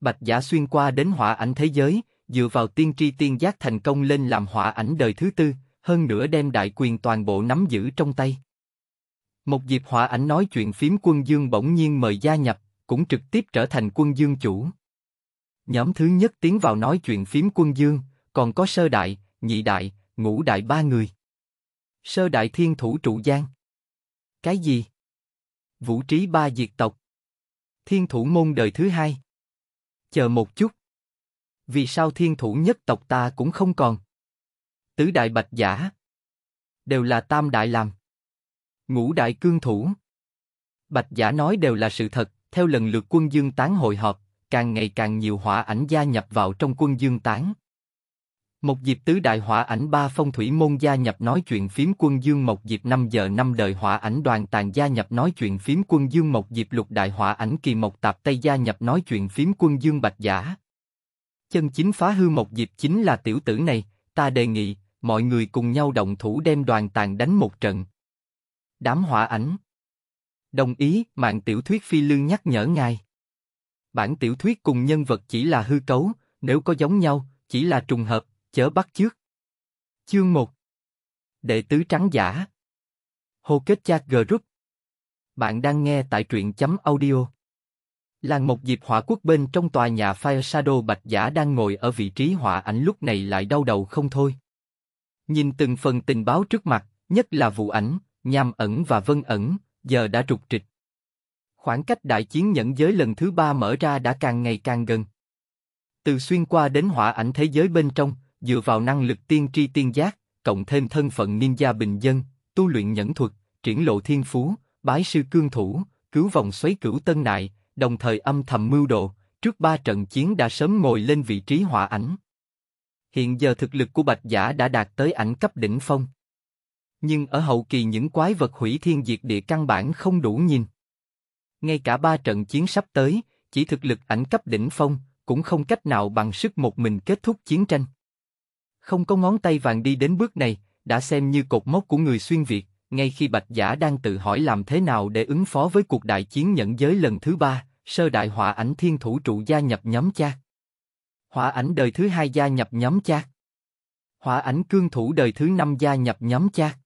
Bạch Giả xuyên qua đến hỏa ảnh thế giới, dựa vào tiên tri tiên giác thành công lên làm hỏa ảnh đời thứ tư, hơn nữa đem đại quyền toàn bộ nắm giữ trong tay. Một dịp hỏa ảnh nói chuyện phím quân dương bỗng nhiên mời gia nhập, cũng trực tiếp trở thành quân dương chủ. Nhóm thứ nhất tiến vào nói chuyện phím quân dương, còn có sơ đại, nhị đại, ngũ đại ba người. Sơ đại thiên thủ trụ giang. Cái gì? Vũ trí ba diệt tộc. Thiên thủ môn đời thứ hai. Chờ một chút. Vì sao thiên thủ nhất tộc ta cũng không còn? Tứ đại bạch giả. Đều là tam đại làm. Ngũ đại cương thủ. Bạch giả nói đều là sự thật, theo lần lượt quân dương tán hội họp, càng ngày càng nhiều hỏa ảnh gia nhập vào trong quân dương tán. Một dịp tứ đại hỏa ảnh ba phong thủy môn gia nhập nói chuyện phím quân dương một dịp 5 giờ năm đời hỏa ảnh đoàn tàn gia nhập nói chuyện phím quân dương một dịp lục đại hỏa ảnh kỳ một tạp tây gia nhập nói chuyện phím quân dương bạch giả. Chân chính phá hư một dịp chính là tiểu tử này, ta đề nghị, mọi người cùng nhau động thủ đem đoàn tàn đánh một trận. Đám hỏa ảnh. Đồng ý, mạng tiểu thuyết phi lương nhắc nhở ngài. Bản tiểu thuyết cùng nhân vật chỉ là hư cấu, nếu có giống nhau, chỉ là trùng hợp, chớ bắt chước. Chương 1 Đệ tứ trắng giả Hô kết chat group Bạn đang nghe tại truyện chấm audio Làng một dịp hỏa quốc bên trong tòa nhà Fire Shadow Bạch Giả đang ngồi ở vị trí hỏa ảnh lúc này lại đau đầu không thôi. Nhìn từng phần tình báo trước mặt, nhất là vụ ảnh, nham ẩn và vân ẩn, giờ đã trục trịch. Khoảng cách đại chiến nhẫn giới lần thứ ba mở ra đã càng ngày càng gần. Từ xuyên qua đến hỏa ảnh thế giới bên trong, dựa vào năng lực tiên tri tiên giác, cộng thêm thân phận ninja bình dân, tu luyện nhẫn thuật, triển lộ thiên phú, bái sư cương thủ, cứu vòng xoáy cửu tân nại, đồng thời âm thầm mưu độ, trước ba trận chiến đã sớm ngồi lên vị trí hỏa ảnh. Hiện giờ thực lực của Bạch Giả đã đạt tới ảnh cấp đỉnh phong. Nhưng ở hậu kỳ những quái vật hủy thiên diệt địa căn bản không đủ nhìn. Ngay cả ba trận chiến sắp tới, chỉ thực lực ảnh cấp đỉnh phong, cũng không cách nào bằng sức một mình kết thúc chiến tranh. Không có ngón tay vàng đi đến bước này, đã xem như cột mốc của người xuyên Việt, ngay khi Bạch Giả đang tự hỏi làm thế nào để ứng phó với cuộc đại chiến nhận giới lần thứ ba, sơ đại hỏa ảnh thiên thủ trụ gia nhập nhóm cha. Hỏa ảnh đời thứ hai gia nhập nhóm cha. Hỏa ảnh cương thủ đời thứ năm gia nhập nhóm cha.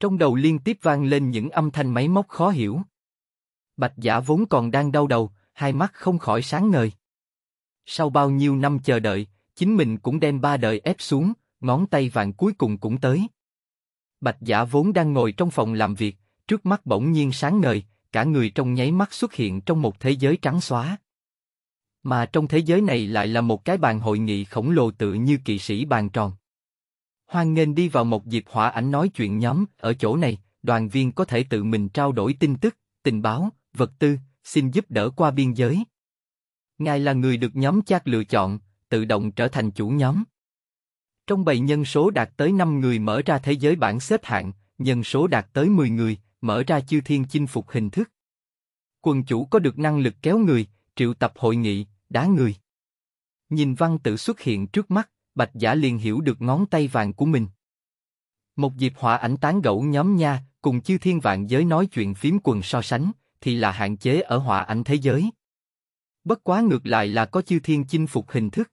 Trong đầu liên tiếp vang lên những âm thanh máy móc khó hiểu. Bạch giả vốn còn đang đau đầu, hai mắt không khỏi sáng ngời. Sau bao nhiêu năm chờ đợi, chính mình cũng đem ba đời ép xuống, ngón tay vàng cuối cùng cũng tới. Bạch giả vốn đang ngồi trong phòng làm việc, trước mắt bỗng nhiên sáng ngời, cả người trong nháy mắt xuất hiện trong một thế giới trắng xóa. Mà trong thế giới này lại là một cái bàn hội nghị khổng lồ tự như kỵ sĩ bàn tròn. Hoan nghênh đi vào một dịp hỏa ảnh nói chuyện nhóm, ở chỗ này, đoàn viên có thể tự mình trao đổi tin tức, tình báo, vật tư, xin giúp đỡ qua biên giới. Ngài là người được nhóm chat lựa chọn, tự động trở thành chủ nhóm. Trong bầy nhân số đạt tới 5 người mở ra thế giới bảng xếp hạng, nhân số đạt tới 10 người, mở ra chư thiên chinh phục hình thức. Quần chủ có được năng lực kéo người, triệu tập hội nghị, đá người. Nhìn văn tự xuất hiện trước mắt, Bạch Giả liền hiểu được ngón tay vàng của mình. Một dịp hỏa ảnh tán gẫu nhóm nha, cùng chư thiên vạn giới nói chuyện phím quần so sánh, thì là hạn chế ở hỏa ảnh thế giới. Bất quá ngược lại là có chư thiên chinh phục hình thức.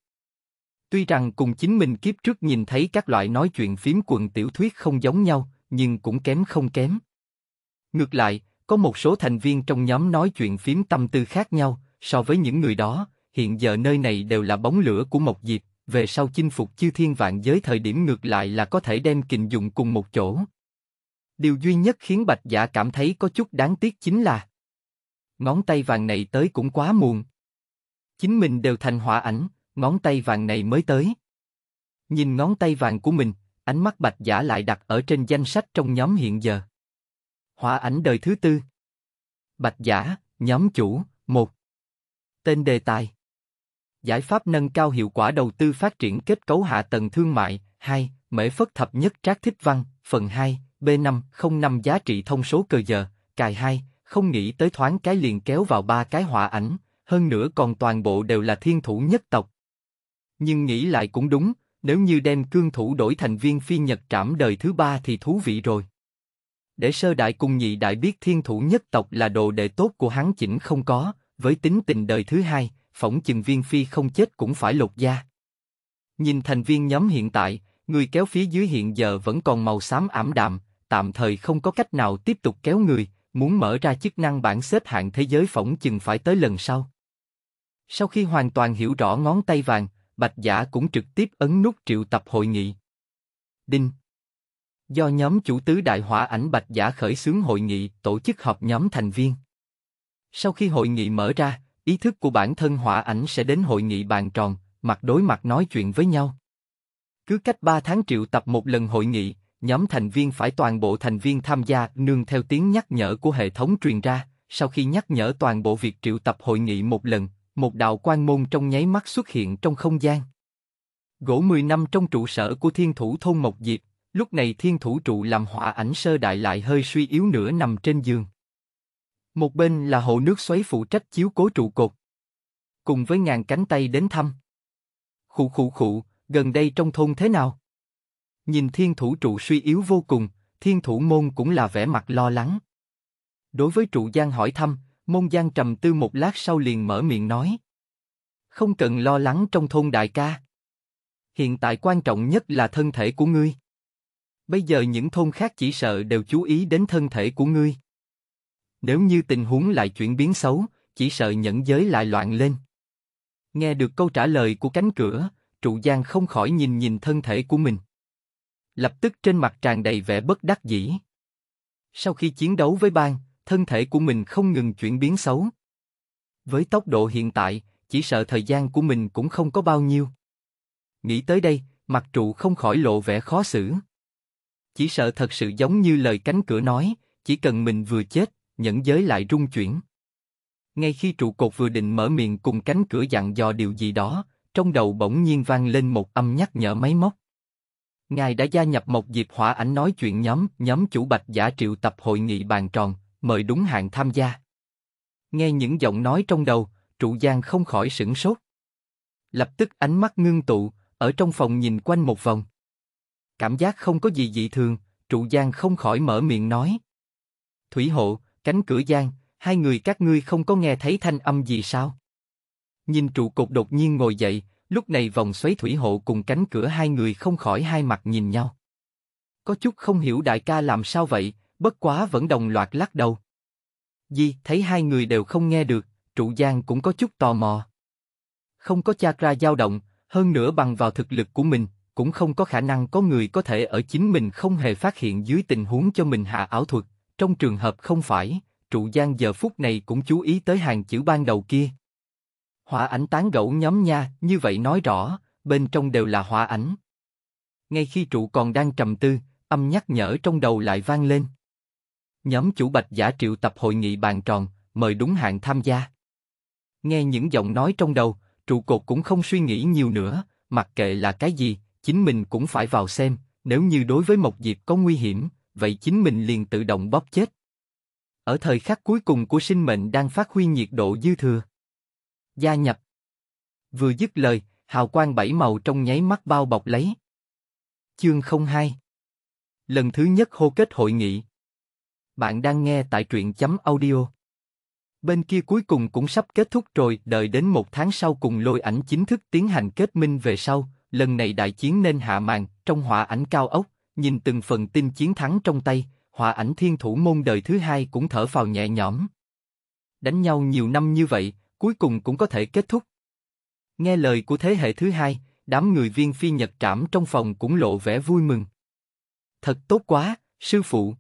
Tuy rằng cùng chính mình kiếp trước nhìn thấy các loại nói chuyện phím quần tiểu thuyết không giống nhau, nhưng cũng kém không kém. Ngược lại, có một số thành viên trong nhóm nói chuyện phím tâm tư khác nhau, so với những người đó, hiện giờ nơi này đều là bóng lửa của một dịp, về sau chinh phục chư thiên vạn giới thời điểm ngược lại là có thể đem kình dụng cùng một chỗ. Điều duy nhất khiến Bạch Dạ cảm thấy có chút đáng tiếc chính là ngón tay vàng này tới cũng quá muộn. Chính mình đều thành hỏa ảnh, ngón tay vàng này mới tới. Nhìn ngón tay vàng của mình, ánh mắt Bạch Giả lại đặt ở trên danh sách trong nhóm hiện giờ. Hỏa ảnh đời thứ tư. Bạch Giả, nhóm chủ, một. Tên đề tài. Giải pháp nâng cao hiệu quả đầu tư phát triển kết cấu hạ tầng thương mại. 2. Mễ phất thập nhất trác thích văn, phần 2, B5, 05 giá trị thông số cờ giờ, cài 2, không nghĩ tới thoáng cái liền kéo vào ba cái họa ảnh, hơn nữa còn toàn bộ đều là thiên thủ nhất tộc. Nhưng nghĩ lại cũng đúng, nếu như đem cương thủ đổi thành viên phi nhật trảm đời thứ ba thì thú vị rồi. Để sơ đại cùng nhị đại biết thiên thủ nhất tộc là đồ đệ tốt của hắn chỉnh không có, với tính tình đời thứ hai, phỏng chừng viên phi không chết cũng phải lột da. Nhìn thành viên nhóm hiện tại, người kéo phía dưới hiện giờ vẫn còn màu xám ảm đạm, tạm thời không có cách nào tiếp tục kéo người, muốn mở ra chức năng bảng xếp hạng thế giới phỏng chừng phải tới lần sau. Sau khi hoàn toàn hiểu rõ ngón tay vàng, Bạch Giả cũng trực tiếp ấn nút triệu tập hội nghị. Đinh. Do nhóm chủ tứ đại hỏa ảnh Bạch Giả khởi xướng hội nghị tổ chức họp nhóm thành viên. Sau khi hội nghị mở ra, ý thức của bản thân hỏa ảnh sẽ đến hội nghị bàn tròn, mặt đối mặt nói chuyện với nhau. Cứ cách 3 tháng triệu tập một lần hội nghị, nhóm thành viên phải toàn bộ thành viên tham gia nương theo tiếng nhắc nhở của hệ thống truyền ra. Sau khi nhắc nhở toàn bộ việc triệu tập hội nghị một lần, một đạo quan môn trong nháy mắt xuất hiện trong không gian. Gỗ 10 năm trong trụ sở của thiên thủ thôn Mộc Diệp, lúc này thiên thủ trụ làm hỏa ảnh sơ đại lại hơi suy yếu nữa nằm trên giường. Một bên là hồ nước xoáy phụ trách chiếu cố trụ cột. Cùng với ngàn cánh tay đến thăm. Khụ khụ khụ, gần đây trong thôn thế nào? Nhìn thiên thủ trụ suy yếu vô cùng, thiên thủ môn cũng là vẻ mặt lo lắng. Đối với trụ giang hỏi thăm, môn giang trầm tư một lát sau liền mở miệng nói. Không cần lo lắng trong thôn đại ca. Hiện tại quan trọng nhất là thân thể của ngươi. Bây giờ những thôn khác chỉ sợ đều chú ý đến thân thể của ngươi. Nếu như tình huống lại chuyển biến xấu, chỉ sợ nhẫn giới lại loạn lên. Nghe được câu trả lời của cánh cửa, trụ giang không khỏi nhìn nhìn thân thể của mình. Lập tức trên mặt tràn đầy vẻ bất đắc dĩ. Sau khi chiến đấu với bang, thân thể của mình không ngừng chuyển biến xấu. Với tốc độ hiện tại, chỉ sợ thời gian của mình cũng không có bao nhiêu. Nghĩ tới đây, mặt trụ không khỏi lộ vẻ khó xử. Chỉ sợ thật sự giống như lời cánh cửa nói, chỉ cần mình vừa chết, nhẫn giới lại rung chuyển. Ngay khi trụ cột vừa định mở miệng cùng cánh cửa dặn dò điều gì đó, trong đầu bỗng nhiên vang lên một âm nhắc nhở máy móc. Ngài đã gia nhập một dịp hỏa ảnh nói chuyện nhóm, nhóm chủ bạch giả triệu tập hội nghị bàn tròn, mời đúng hạn tham gia. Nghe những giọng nói trong đầu, trụ giang không khỏi sửng sốt. Lập tức ánh mắt ngưng tụ, ở trong phòng nhìn quanh một vòng. Cảm giác không có gì dị thường, trụ giang không khỏi mở miệng nói. Thủy hộ, cánh cửa giang, hai người các ngươi không có nghe thấy thanh âm gì sao? Nhìn trụ cột đột nhiên ngồi dậy, lúc này vòng xoáy thủy hộ cùng cánh cửa hai người không khỏi hai mặt nhìn nhau. Có chút không hiểu đại ca làm sao vậy, bất quá vẫn đồng loạt lắc đầu. Di thấy hai người đều không nghe được, trụ giang cũng có chút tò mò. Không có chakra dao động, hơn nữa bằng vào thực lực của mình, cũng không có khả năng có người có thể ở chính mình không hề phát hiện dưới tình huống cho mình hạ ảo thuật. Trong trường hợp không phải, trụ giang giờ phút này cũng chú ý tới hàng chữ ban đầu kia. Hỏa ảnh tán gẫu nhóm nha, như vậy nói rõ, bên trong đều là hỏa ảnh. Ngay khi trụ còn đang trầm tư, âm nhắc nhở trong đầu lại vang lên. Nhóm chủ bạch giả triệu tập hội nghị bàn tròn, mời đúng hạn tham gia. Nghe những giọng nói trong đầu, trụ cột cũng không suy nghĩ nhiều nữa, mặc kệ là cái gì, chính mình cũng phải vào xem, nếu như đối với một diệp có nguy hiểm, vậy chính mình liền tự động bóp chết. Ở thời khắc cuối cùng của sinh mệnh đang phát huy nhiệt độ dư thừa. Gia nhập. Vừa dứt lời, hào quang bảy màu trong nháy mắt bao bọc lấy. Chương 02 Lần thứ nhất hô kết hội nghị. Bạn đang nghe tại truyện chấm audio. Bên kia cuối cùng cũng sắp kết thúc rồi, đợi đến một tháng sau cùng lôi ảnh chính thức tiến hành kết minh về sau, lần này đại chiến nên hạ màn, trong hỏa ảnh cao ốc, nhìn từng phần tin chiến thắng trong tay, hỏa ảnh thiên thủ môn đời thứ hai cũng thở phào nhẹ nhõm. Đánh nhau nhiều năm như vậy, cuối cùng cũng có thể kết thúc. Nghe lời của thế hệ thứ hai, đám người viên phi nhật trảm trong phòng cũng lộ vẻ vui mừng. Thật tốt quá, sư phụ.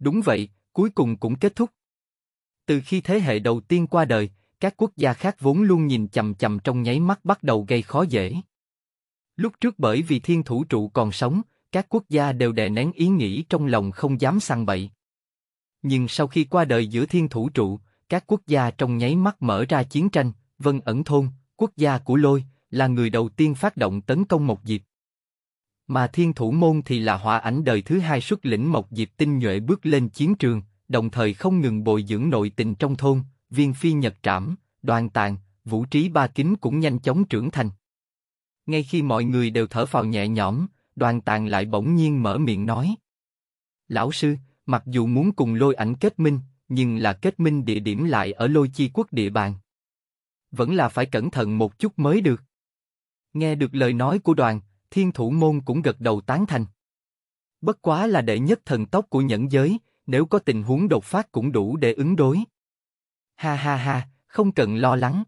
Đúng vậy, cuối cùng cũng kết thúc. Từ khi thế hệ đầu tiên qua đời, các quốc gia khác vốn luôn nhìn chầm chầm trong nháy mắt bắt đầu gây khó dễ. Lúc trước bởi vì thiên thủ trụ còn sống, các quốc gia đều đè nén ý nghĩ trong lòng không dám sang bậy. Nhưng sau khi qua đời giữa thiên thủ trụ, các quốc gia trong nháy mắt mở ra chiến tranh, Vân ẩn thôn, quốc gia của lôi, là người đầu tiên phát động tấn công một dịp. Mà thiên thủ môn thì là hỏa ảnh đời thứ hai xuất lĩnh một dịp tinh nhuệ bước lên chiến trường, đồng thời không ngừng bồi dưỡng nội tình trong thôn, viên phi nhật trảm, đoàn tàn, vũ trí ba kính cũng nhanh chóng trưởng thành. Ngay khi mọi người đều thở phào nhẹ nhõm, đoàn tàn lại bỗng nhiên mở miệng nói. Lão sư, mặc dù muốn cùng lôi ảnh kết minh, nhưng là kết minh địa điểm lại ở lôi chi quốc địa bàn. Vẫn là phải cẩn thận một chút mới được. Nghe được lời nói của đoàn, thiên thủ môn cũng gật đầu tán thành. Bất quá là đệ nhất thần tốc của nhẫn giới, nếu có tình huống đột phát cũng đủ để ứng đối. Ha ha ha, không cần lo lắng.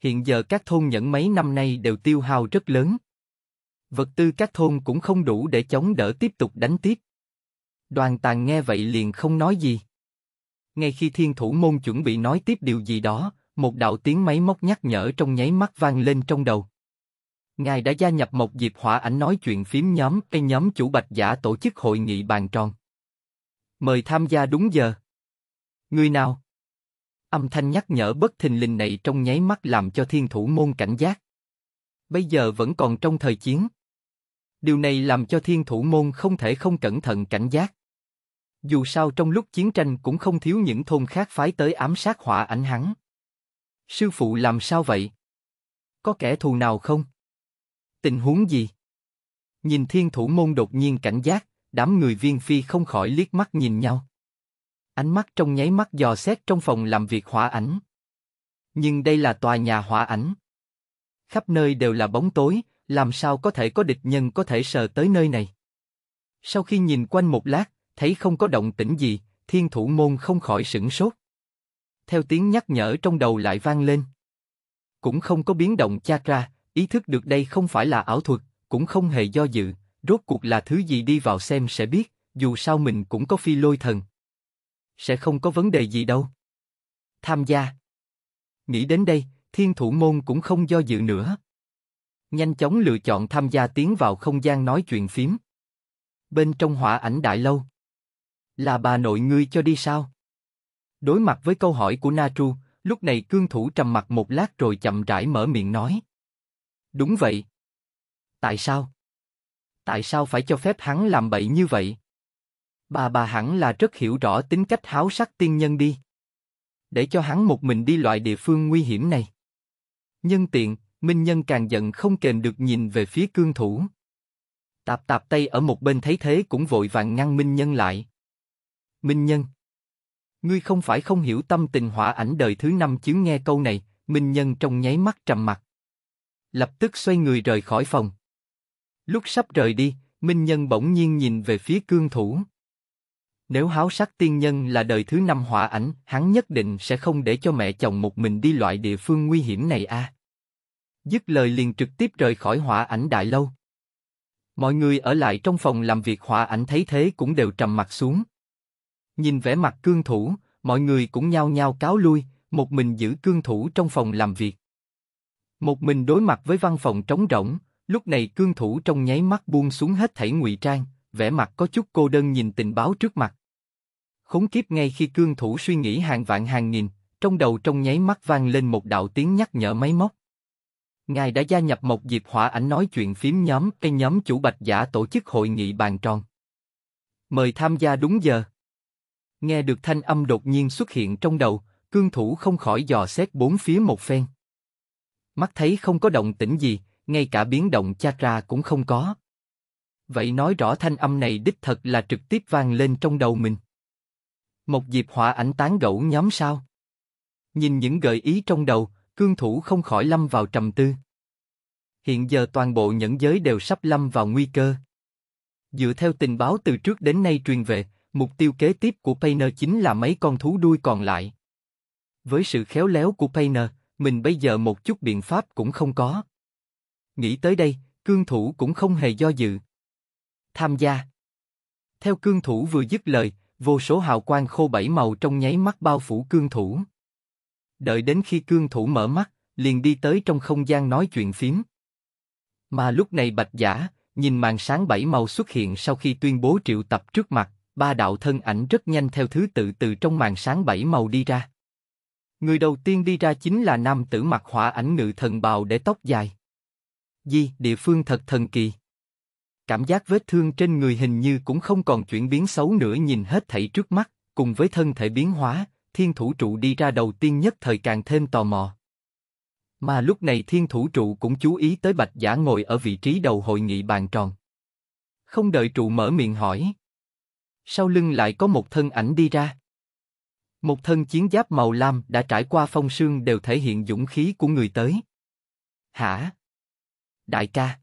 Hiện giờ các thôn nhẫn mấy năm nay đều tiêu hao rất lớn. Vật tư các thôn cũng không đủ để chống đỡ tiếp tục đánh tiếp. Đoàn Tàng nghe vậy liền không nói gì. Ngay khi thiên thủ môn chuẩn bị nói tiếp điều gì đó, một đạo tiếng máy móc nhắc nhở trong nháy mắt vang lên trong đầu. Ngài đã gia nhập một dịp hỏa ảnh nói chuyện phím nhóm cây nhóm chủ bạch giả tổ chức hội nghị bàn tròn. Mời tham gia đúng giờ. Người nào? Âm thanh nhắc nhở bất thình lình này trong nháy mắt làm cho thiên thủ môn cảnh giác. Bây giờ vẫn còn trong thời chiến. Điều này làm cho thiên thủ môn không thể không cẩn thận cảnh giác. Dù sao trong lúc chiến tranh cũng không thiếu những thôn khác phái tới ám sát hỏa ảnh hắn. Sư phụ làm sao vậy? Có kẻ thù nào không? Tình huống gì? Nhìn thiên thủ môn đột nhiên cảnh giác, đám người viên phi không khỏi liếc mắt nhìn nhau. Ánh mắt trong nháy mắt dò xét trong phòng làm việc hỏa ảnh. Nhưng đây là tòa nhà hỏa ảnh. Khắp nơi đều là bóng tối, làm sao có thể có địch nhân có thể sờ tới nơi này. Sau khi nhìn quanh một lát, thấy không có động tĩnh gì, thiên thủ môn không khỏi sửng sốt. Theo tiếng nhắc nhở trong đầu lại vang lên. Cũng không có biến động chakra, ý thức được đây không phải là ảo thuật, cũng không hề do dự, rốt cuộc là thứ gì đi vào xem sẽ biết, dù sao mình cũng có phi lôi thần. Sẽ không có vấn đề gì đâu. Tham gia. Nghĩ đến đây, thiên thủ môn cũng không do dự nữa. Nhanh chóng lựa chọn tham gia tiến vào không gian nói chuyện phím. Bên trong hỏa ảnh đại lâu. Là bà nội ngươi cho đi sao? Đối mặt với câu hỏi của Na Tru, lúc này cương thủ trầm mặt một lát rồi chậm rãi mở miệng nói. Đúng vậy. Tại sao? Tại sao phải cho phép hắn làm bậy như vậy? Bà bà hẳn là rất hiểu rõ tính cách háo sắc tiên nhân đi. Để cho hắn một mình đi loại địa phương nguy hiểm này. Nhân tiện, Minh Nhân càng giận không kềm được nhìn về phía cương thủ. Tạp tạp tay ở một bên thấy thế cũng vội vàng ngăn Minh Nhân lại. Minh Nhân. Ngươi không phải không hiểu tâm tình hỏa ảnh đời thứ năm chứ nghe câu này, Minh Nhân trong nháy mắt trầm mặt. Lập tức xoay người rời khỏi phòng. Lúc sắp rời đi, Minh Nhân bỗng nhiên nhìn về phía cương thủ. Nếu háo sắc tiên nhân là đời thứ năm hỏa ảnh, hắn nhất định sẽ không để cho mẹ chồng một mình đi loại địa phương nguy hiểm này a. Dứt lời liền trực tiếp rời khỏi hỏa ảnh đại lâu. Mọi người ở lại trong phòng làm việc hỏa ảnh thấy thế cũng đều trầm mặt xuống. Nhìn vẻ mặt cương thủ, mọi người cũng nhao nhao cáo lui, một mình giữ cương thủ trong phòng làm việc. Một mình đối mặt với văn phòng trống rỗng, lúc này cương thủ trong nháy mắt buông xuống hết thảy ngụy trang, vẻ mặt có chút cô đơn nhìn tình báo trước mặt. Khốn kiếp ngay khi cương thủ suy nghĩ hàng vạn hàng nghìn, trong đầu trong nháy mắt vang lên một đạo tiếng nhắc nhở máy móc. Ngài đã gia nhập một dịp hỏa ảnh nói chuyện phím nhóm cây nhóm chủ bạch giả tổ chức hội nghị bàn tròn. Mời tham gia đúng giờ. Nghe được thanh âm đột nhiên xuất hiện trong đầu, cương thủ không khỏi dò xét bốn phía một phen. Mắt thấy không có động tĩnh gì, ngay cả biến động chakra cũng không có. Vậy nói rõ thanh âm này đích thật là trực tiếp vang lên trong đầu mình. Một dịp hỏa ảnh tán gẫu nhóm sao? Nhìn những gợi ý trong đầu, cương thủ không khỏi lâm vào trầm tư. Hiện giờ toàn bộ nhẫn giới đều sắp lâm vào nguy cơ. Dựa theo tình báo từ trước đến nay truyền về, mục tiêu kế tiếp của Painer chính là mấy con thú đuôi còn lại. Với sự khéo léo của Painer, mình bây giờ một chút biện pháp cũng không có. Nghĩ tới đây, cương thủ cũng không hề do dự. Tham gia. Theo cương thủ vừa dứt lời, vô số hào quang khô bảy màu trong nháy mắt bao phủ cương thủ. Đợi đến khi cương thủ mở mắt, liền đi tới trong không gian nói chuyện phím. Mà lúc này bạch giả, nhìn màn sáng bảy màu xuất hiện sau khi tuyên bố triệu tập trước mặt, ba đạo thân ảnh rất nhanh theo thứ tự từ trong màn sáng bảy màu đi ra. Người đầu tiên đi ra chính là nam tử mặc hỏa ảnh ngự thần bào để tóc dài. Di, địa phương thật thần kỳ. Cảm giác vết thương trên người hình như cũng không còn chuyển biến xấu nữa nhìn hết thảy trước mắt, cùng với thân thể biến hóa, thiên thủ trụ đi ra đầu tiên nhất thời càng thêm tò mò. Mà lúc này thiên thủ trụ cũng chú ý tới bạch giả ngồi ở vị trí đầu hội nghị bàn tròn. Không đợi trụ mở miệng hỏi. Sau lưng lại có một thân ảnh đi ra. Một thân chiến giáp màu lam đã trải qua phong sương đều thể hiện dũng khí của người tới. Hả? Đại ca.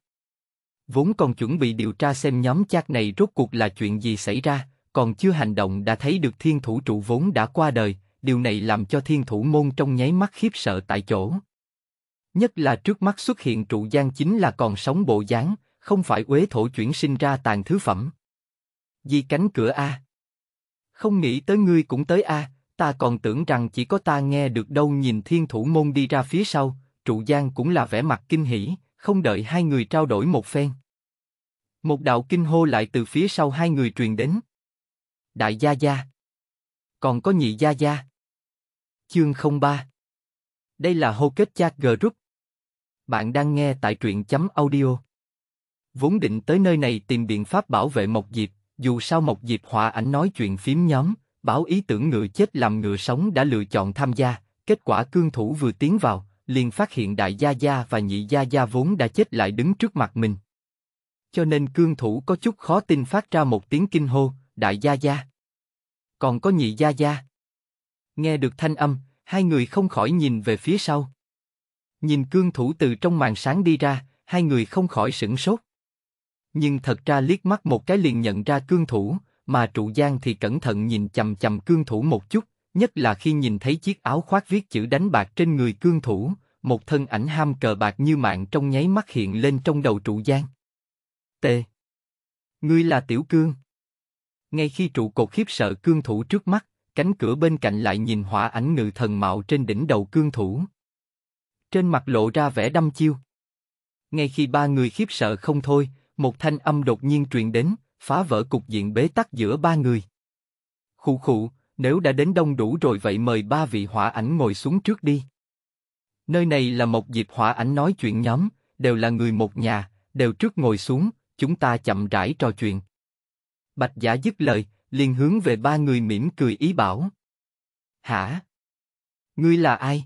Vốn còn chuẩn bị điều tra xem nhóm chat này rốt cuộc là chuyện gì xảy ra, còn chưa hành động đã thấy được thiên thủ trụ vốn đã qua đời, điều này làm cho thiên thủ môn trong nháy mắt khiếp sợ tại chỗ. Nhất là trước mắt xuất hiện trụ giang chính là còn sống bộ dáng, không phải uế thổ chuyển sinh ra tàn thứ phẩm. Di cánh cửa A. Không nghĩ tới ngươi cũng tới A, ta còn tưởng rằng chỉ có ta nghe được đâu nhìn thiên thủ môn đi ra phía sau, trụ giang cũng là vẻ mặt kinh hỉ, không đợi hai người trao đổi một phen. Một đạo kinh hô lại từ phía sau hai người truyền đến. Đại gia gia. Còn có nhị gia gia. Chương 03 Đây là hô kết chat group. Bạn đang nghe tại truyện chấm audio. Vốn định tới nơi này tìm biện pháp bảo vệ Mộc Diệp, dù sao Mộc Diệp họa ảnh nói chuyện phím nhóm, báo ý tưởng ngựa chết làm ngựa sống đã lựa chọn tham gia, kết quả cương thủ vừa tiến vào, liền phát hiện đại gia gia và nhị gia gia vốn đã chết lại đứng trước mặt mình. Cho nên cương thủ có chút khó tin phát ra một tiếng kinh hô, đại gia gia. Còn có nhị gia gia. Nghe được thanh âm, hai người không khỏi nhìn về phía sau. Nhìn cương thủ từ trong màn sáng đi ra, hai người không khỏi sửng sốt. Nhưng thật ra liếc mắt một cái liền nhận ra cương thủ, mà trụ giang thì cẩn thận nhìn chầm chầm cương thủ một chút, nhất là khi nhìn thấy chiếc áo khoác viết chữ đánh bạc trên người cương thủ, một thân ảnh ham cờ bạc như mạng trong nháy mắt hiện lên trong đầu trụ giang. T. Ngươi là tiểu cương. Ngay khi trụ cột khiếp sợ cương thủ trước mắt, cánh cửa bên cạnh lại nhìn hỏa ảnh ngự thần mạo trên đỉnh đầu cương thủ. Trên mặt lộ ra vẻ đăm chiêu. Ngay khi ba người khiếp sợ không thôi, một thanh âm đột nhiên truyền đến, phá vỡ cục diện bế tắc giữa ba người. Khụ khụ, nếu đã đến đông đủ rồi vậy mời ba vị hỏa ảnh ngồi xuống trước đi. Nơi này là một dịp hỏa ảnh nói chuyện nhóm, đều là người một nhà, đều trước ngồi xuống, chúng ta chậm rãi trò chuyện. Bạch giả dứt lời, liền hướng về ba người mỉm cười ý bảo. Hả? Ngươi là ai?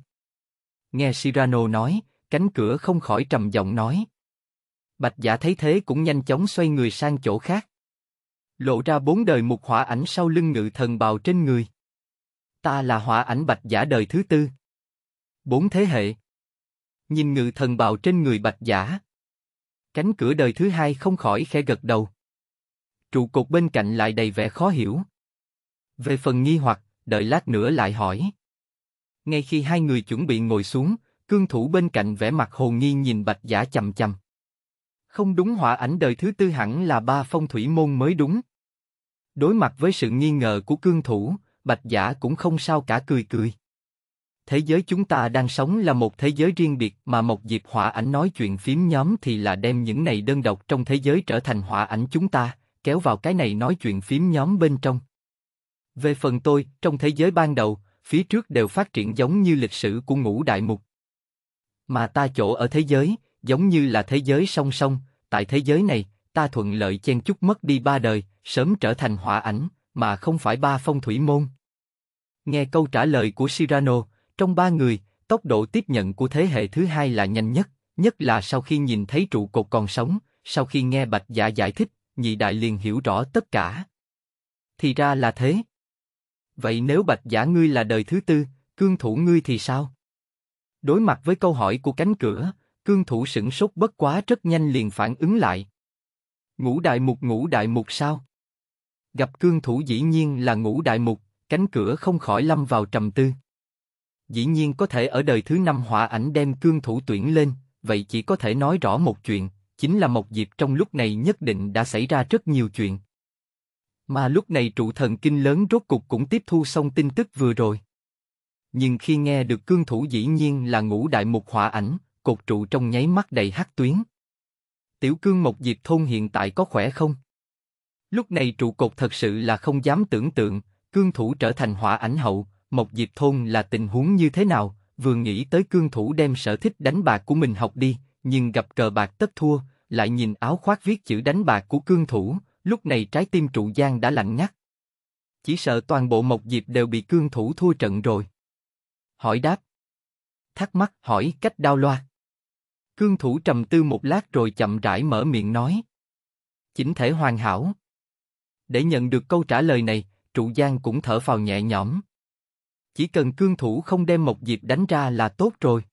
Nghe Cyrano nói, cánh cửa không khỏi trầm giọng nói. Bạch giả thấy thế cũng nhanh chóng xoay người sang chỗ khác. Lộ ra bốn đời một hỏa ảnh sau lưng ngự thần bào trên người. Ta là hỏa ảnh bạch giả đời thứ tư. Bốn thế hệ. Nhìn ngự thần bào trên người bạch giả. Cánh cửa đời thứ hai không khỏi khẽ gật đầu. Trụ cột bên cạnh lại đầy vẻ khó hiểu. Về phần nghi hoặc, đợi lát nữa lại hỏi. Ngay khi hai người chuẩn bị ngồi xuống, cương thủ bên cạnh vẻ mặt hồ nghi nhìn bạch giả chầm chầm. Không đúng hỏa ảnh đời thứ tư hẳn là ba phong thủy môn mới đúng. Đối mặt với sự nghi ngờ của cương thủ, bạch giả cũng không sao cả cười cười. Thế giới chúng ta đang sống là một thế giới riêng biệt mà một dịp hỏa ảnh nói chuyện phím nhóm thì là đem những này đơn độc trong thế giới trở thành hỏa ảnh chúng ta, kéo vào cái này nói chuyện phím nhóm bên trong. Về phần tôi, trong thế giới ban đầu, phía trước đều phát triển giống như lịch sử của ngũ đại mục. Mà ta chỗ ở thế giới, giống như là thế giới song song, tại thế giới này, ta thuận lợi chen chút mất đi ba đời, sớm trở thành hỏa ảnh, mà không phải ba phong thủy môn. Nghe câu trả lời của Cyrano, trong ba người, tốc độ tiếp nhận của thế hệ thứ hai là nhanh nhất, nhất là sau khi nhìn thấy trụ cột còn sống, sau khi nghe Bạch Dạ giải thích, nhị đại liền hiểu rõ tất cả. Thì ra là thế. Vậy nếu Bạch Giả ngươi là đời thứ tư, cương thủ ngươi thì sao? Đối mặt với câu hỏi của cánh cửa, cương thủ sửng sốt bất quá rất nhanh liền phản ứng lại. Ngũ đại mục ngũ đại mục sao? Gặp cương thủ dĩ nhiên là ngũ đại mục, cánh cửa không khỏi lâm vào trầm tư. Dĩ nhiên có thể ở đời thứ năm hỏa ảnh đem cương thủ tuyển lên, vậy chỉ có thể nói rõ một chuyện, chính là một dịp trong lúc này nhất định đã xảy ra rất nhiều chuyện. Mà lúc này trụ thần kinh lớn rốt cục cũng tiếp thu xong tin tức vừa rồi. Nhưng khi nghe được cương thủ dĩ nhiên là ngũ đại mục hỏa ảnh, cột trụ trong nháy mắt đầy hắc tuyến. Tiểu cương một dịp thôn hiện tại có khỏe không? Lúc này trụ cột thật sự là không dám tưởng tượng, cương thủ trở thành hỏa ảnh hậu, một dịp thôn là tình huống như thế nào, vừa nghĩ tới cương thủ đem sở thích đánh bạc của mình học đi, nhưng gặp cờ bạc tất thua, lại nhìn áo khoác viết chữ đánh bạc của cương thủ, lúc này trái tim trụ giang đã lạnh ngắt. Chỉ sợ toàn bộ một dịp đều bị cương thủ thua trận rồi. Hỏi đáp. Thắc mắc hỏi cách đao loa. Cương thủ trầm tư một lát rồi chậm rãi mở miệng nói. Chỉnh thể hoàn hảo. Để nhận được câu trả lời này, trụ giang cũng thở phào nhẹ nhõm. Chỉ cần cương thủ không đem một dịp đánh ra là tốt rồi.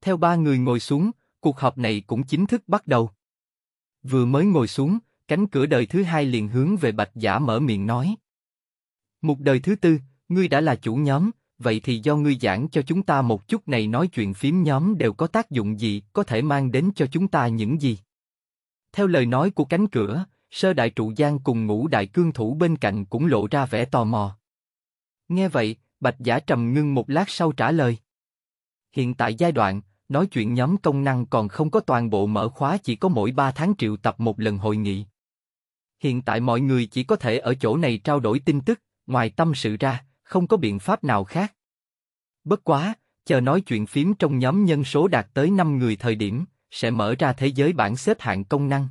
Theo ba người ngồi xuống, cuộc họp này cũng chính thức bắt đầu. Vừa mới ngồi xuống, cánh cửa đời thứ hai liền hướng về bạch giả mở miệng nói. Một đời thứ tư, ngươi đã là chủ nhóm, vậy thì do ngươi giảng cho chúng ta một chút này nói chuyện phím nhóm đều có tác dụng gì, có thể mang đến cho chúng ta những gì. Theo lời nói của cánh cửa, sơ đại trụ giang cùng ngũ đại cương thủ bên cạnh cũng lộ ra vẻ tò mò. Nghe vậy, bạch giả trầm ngưng một lát sau trả lời. Hiện tại giai đoạn, nói chuyện nhóm công năng còn không có toàn bộ mở khóa chỉ có mỗi 3 tháng triệu tập một lần hội nghị. Hiện tại mọi người chỉ có thể ở chỗ này trao đổi tin tức, ngoài tâm sự ra, không có biện pháp nào khác. Bất quá, chờ nói chuyện phím trong nhóm nhân số đạt tới 5 người thời điểm, sẽ mở ra thế giới bảng xếp hạng công năng.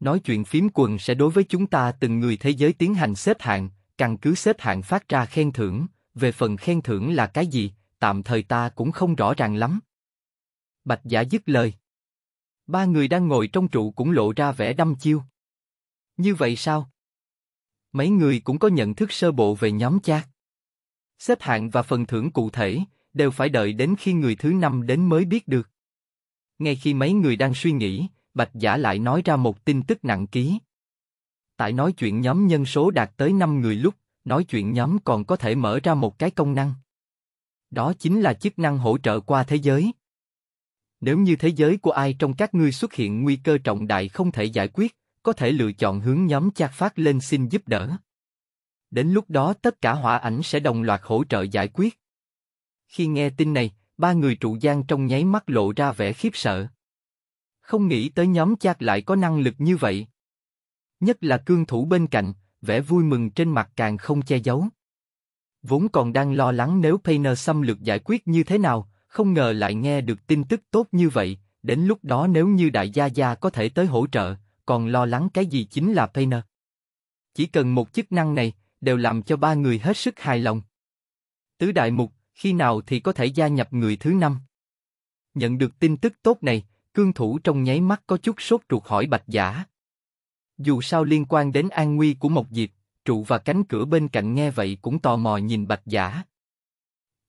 Nói chuyện phím quần sẽ đối với chúng ta từng người thế giới tiến hành xếp hạng, căn cứ xếp hạng phát ra khen thưởng, về phần khen thưởng là cái gì, tạm thời ta cũng không rõ ràng lắm. Bạch giả dứt lời. Ba người đang ngồi trong trụ cũng lộ ra vẻ đăm chiêu. Như vậy sao? Mấy người cũng có nhận thức sơ bộ về nhóm chat. Xếp hạng và phần thưởng cụ thể, đều phải đợi đến khi người thứ năm đến mới biết được. Ngay khi mấy người đang suy nghĩ, Bạch Giả lại nói ra một tin tức nặng ký. Tại nói chuyện nhóm nhân số đạt tới 5 người lúc, nói chuyện nhóm còn có thể mở ra một cái công năng. Đó chính là chức năng hỗ trợ qua thế giới. Nếu như thế giới của ai trong các ngươi xuất hiện nguy cơ trọng đại không thể giải quyết, có thể lựa chọn hướng nhóm chat phát lên xin giúp đỡ. Đến lúc đó tất cả hỏa ảnh sẽ đồng loạt hỗ trợ giải quyết. Khi nghe tin này, ba người trụ gian trong nháy mắt lộ ra vẻ khiếp sợ. Không nghĩ tới nhóm chat lại có năng lực như vậy. Nhất là cương thủ bên cạnh, vẻ vui mừng trên mặt càng không che giấu. Vốn còn đang lo lắng nếu Painter xâm lược giải quyết như thế nào, không ngờ lại nghe được tin tức tốt như vậy, đến lúc đó nếu như đại gia gia có thể tới hỗ trợ, còn lo lắng cái gì chính là Painter. Chỉ cần một chức năng này, đều làm cho ba người hết sức hài lòng. Tứ đại mục, khi nào thì có thể gia nhập người thứ năm? Nhận được tin tức tốt này, cương thủ trong nháy mắt có chút sốt ruột hỏi bạch giả. Dù sao liên quan đến an nguy của một diệp, trụ và cánh cửa bên cạnh nghe vậy cũng tò mò nhìn bạch giả.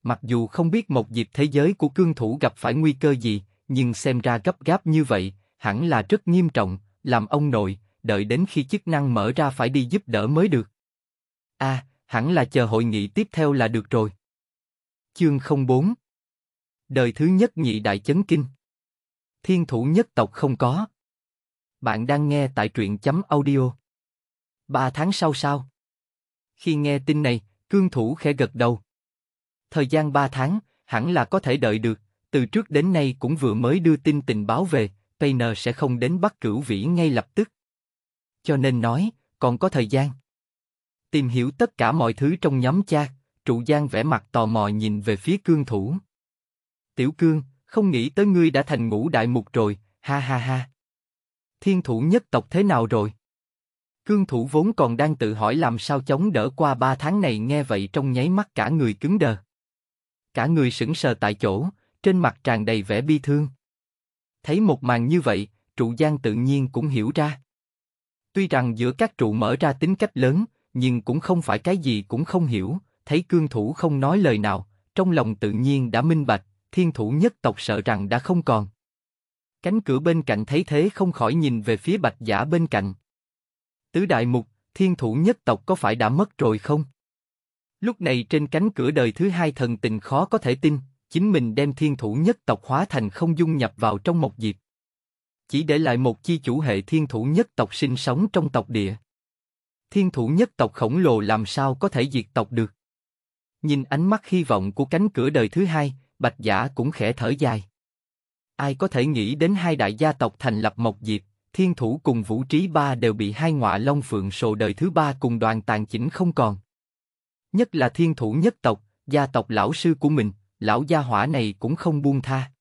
Mặc dù không biết một diệp thế giới của cương thủ gặp phải nguy cơ gì, nhưng xem ra gấp gáp như vậy, hẳn là rất nghiêm trọng, làm ông nội, đợi đến khi chức năng mở ra phải đi giúp đỡ mới được. A, à, hẳn là chờ hội nghị tiếp theo là được rồi. Chương 04 Đời thứ nhất nhị đại chấn kinh Thiên thủ nhất tộc không có. Bạn đang nghe tại truyện chấm audio. Ba tháng sau sao? Khi nghe tin này, cương thủ khẽ gật đầu. Thời gian ba tháng, hẳn là có thể đợi được, từ trước đến nay cũng vừa mới đưa tin tình báo về, Painer sẽ không đến bắt cửu vĩ ngay lập tức. Cho nên nói, còn có thời gian. Tìm hiểu tất cả mọi thứ trong nhóm cha, trụ giang vẻ mặt tò mò nhìn về phía cương thủ. Tiểu cương, không nghĩ tới ngươi đã thành ngũ đại mục rồi, ha ha ha. Thiên thủ nhất tộc thế nào rồi? Cương thủ vốn còn đang tự hỏi làm sao chống đỡ qua ba tháng này nghe vậy trong nháy mắt cả người cứng đờ. Cả người sững sờ tại chỗ, trên mặt tràn đầy vẻ bi thương. Thấy một màn như vậy, trụ giang tự nhiên cũng hiểu ra. Tuy rằng giữa các trụ mở ra tính cách lớn, nhưng cũng không phải cái gì cũng không hiểu, thấy cương thủ không nói lời nào, trong lòng tự nhiên đã minh bạch, thiên thủ nhất tộc sợ rằng đã không còn. Cánh cửa bên cạnh thấy thế không khỏi nhìn về phía bạch giả bên cạnh. Tứ đại mục, thiên thủ nhất tộc có phải đã mất rồi không? Lúc này trên cánh cửa đời thứ hai thần tình khó có thể tin, chính mình đem thiên thủ nhất tộc hóa thành không dung nhập vào trong một dịp. Chỉ để lại một chi chủ hệ thiên thủ nhất tộc sinh sống trong tộc địa. Thiên thủ nhất tộc khổng lồ làm sao có thể diệt tộc được? Nhìn ánh mắt hy vọng của cánh cửa đời thứ hai, Bạch Giả cũng khẽ thở dài. Ai có thể nghĩ đến hai đại gia tộc thành lập một diệp, thiên thủ cùng vũ trí ba đều bị hai ngọa long phượng sồ đời thứ ba cùng đoàn tàn chỉnh không còn. Nhất là thiên thủ nhất tộc, gia tộc lão sư của mình, lão gia hỏa này cũng không buông tha.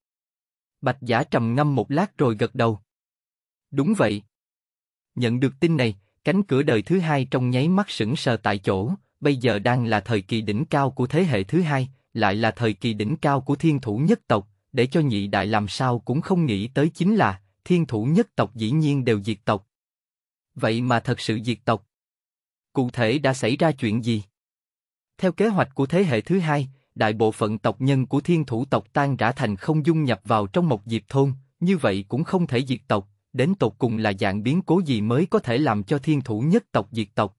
Bạch giả trầm ngâm một lát rồi gật đầu. Đúng vậy. Nhận được tin này, cánh cửa đời thứ hai trong nháy mắt sững sờ tại chỗ, bây giờ đang là thời kỳ đỉnh cao của thế hệ thứ hai, lại là thời kỳ đỉnh cao của thiên thủ nhất tộc, để cho nhị đại làm sao cũng không nghĩ tới chính là, thiên thủ nhất tộc dĩ nhiên đều diệt tộc. Vậy mà thật sự diệt tộc. Cụ thể đã xảy ra chuyện gì? Theo kế hoạch của thế hệ thứ hai, đại bộ phận tộc nhân của thiên thủ tộc tan rã thành không dung nhập vào trong một diệp thôn, như vậy cũng không thể diệt tộc, đến tột cùng là dạng biến cố gì mới có thể làm cho thiên thủ nhất tộc diệt tộc.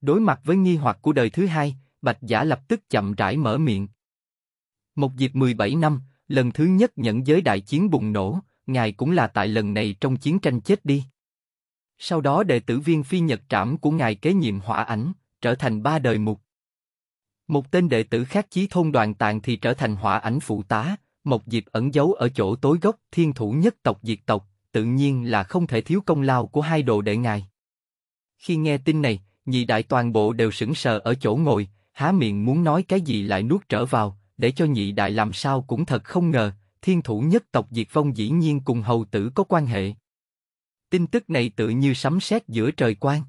Đối mặt với nghi hoặc của đời thứ hai, Bạch Giả lập tức chậm rãi mở miệng. Một dịp 17 năm, lần thứ nhất nhận giới đại chiến bùng nổ, ngài cũng là tại lần này trong chiến tranh chết đi. Sau đó đệ tử viên phi nhật trảm của ngài kế nhiệm hỏa ảnh, trở thành ba đời mục. Một tên đệ tử khác chí thôn đoàn tàng thì trở thành hỏa ảnh phụ tá, một dịp ẩn giấu ở chỗ tối gốc thiên thủ nhất tộc diệt tộc, tự nhiên là không thể thiếu công lao của hai đồ đệ ngài. Khi nghe tin này, nhị đại toàn bộ đều sững sờ ở chỗ ngồi, há miệng muốn nói cái gì lại nuốt trở vào, để cho nhị đại làm sao cũng thật không ngờ, thiên thủ nhất tộc diệt vong dĩ nhiên cùng hầu tử có quan hệ. Tin tức này tự như sấm sét giữa trời quang.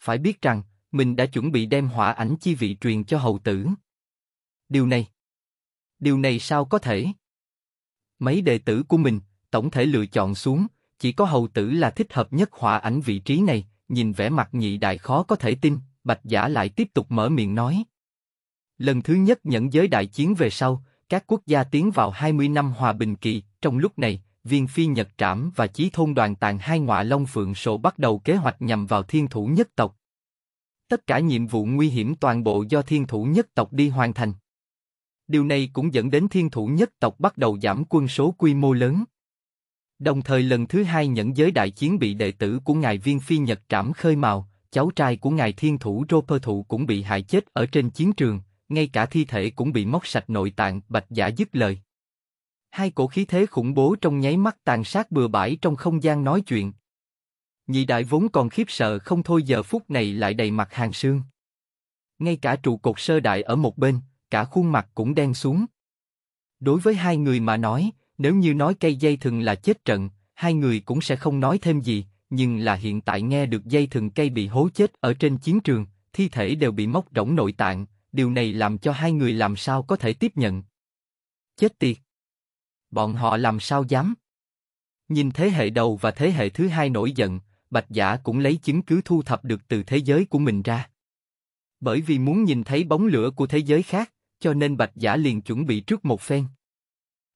Phải biết rằng, mình đã chuẩn bị đem hỏa ảnh chi vị truyền cho hầu tử. Điều này, điều này sao có thể? Mấy đệ tử của mình, tổng thể lựa chọn xuống, chỉ có hầu tử là thích hợp nhất hỏa ảnh vị trí này, nhìn vẻ mặt nhị đại khó có thể tin, bạch giả lại tiếp tục mở miệng nói. Lần thứ nhất nhận giới đại chiến về sau, các quốc gia tiến vào 20 năm hòa bình kỳ, trong lúc này, viên phi Nhật Trảm và chí thôn đoàn tàn hai ngọa Long Phượng Sổ bắt đầu kế hoạch nhằm vào thiên thủ nhất tộc. Tất cả nhiệm vụ nguy hiểm toàn bộ do thiên thủ nhất tộc đi hoàn thành. Điều này cũng dẫn đến thiên thủ nhất tộc bắt đầu giảm quân số quy mô lớn. Đồng thời lần thứ hai nhẫn giới đại chiến bị đệ tử của ngài viên phi Nhật Trảm khơi mào, cháu trai của ngài thiên thủ Roper Thụ cũng bị hại chết ở trên chiến trường, ngay cả thi thể cũng bị móc sạch nội tạng, bạch giả dứt lời. Hai cổ khí thế khủng bố trong nháy mắt tàn sát bừa bãi trong không gian nói chuyện. Nhị đại vốn còn khiếp sợ không thôi giờ phút này lại đầy mặt hàng sương. Ngay cả trụ cột sơ đại ở một bên, cả khuôn mặt cũng đen xuống. Đối với hai người mà nói, nếu như nói cây dây thừng là chết trận, hai người cũng sẽ không nói thêm gì, nhưng là hiện tại nghe được dây thừng cây bị hố chết ở trên chiến trường, thi thể đều bị móc rỗng nội tạng, điều này làm cho hai người làm sao có thể tiếp nhận. Chết tiệt! Bọn họ làm sao dám? Nhìn thế hệ đầu và thế hệ thứ hai nổi giận, Bạch Giả cũng lấy chứng cứ thu thập được từ thế giới của mình ra. Bởi vì muốn nhìn thấy bóng lửa của thế giới khác, cho nên Bạch Giả liền chuẩn bị trước một phen.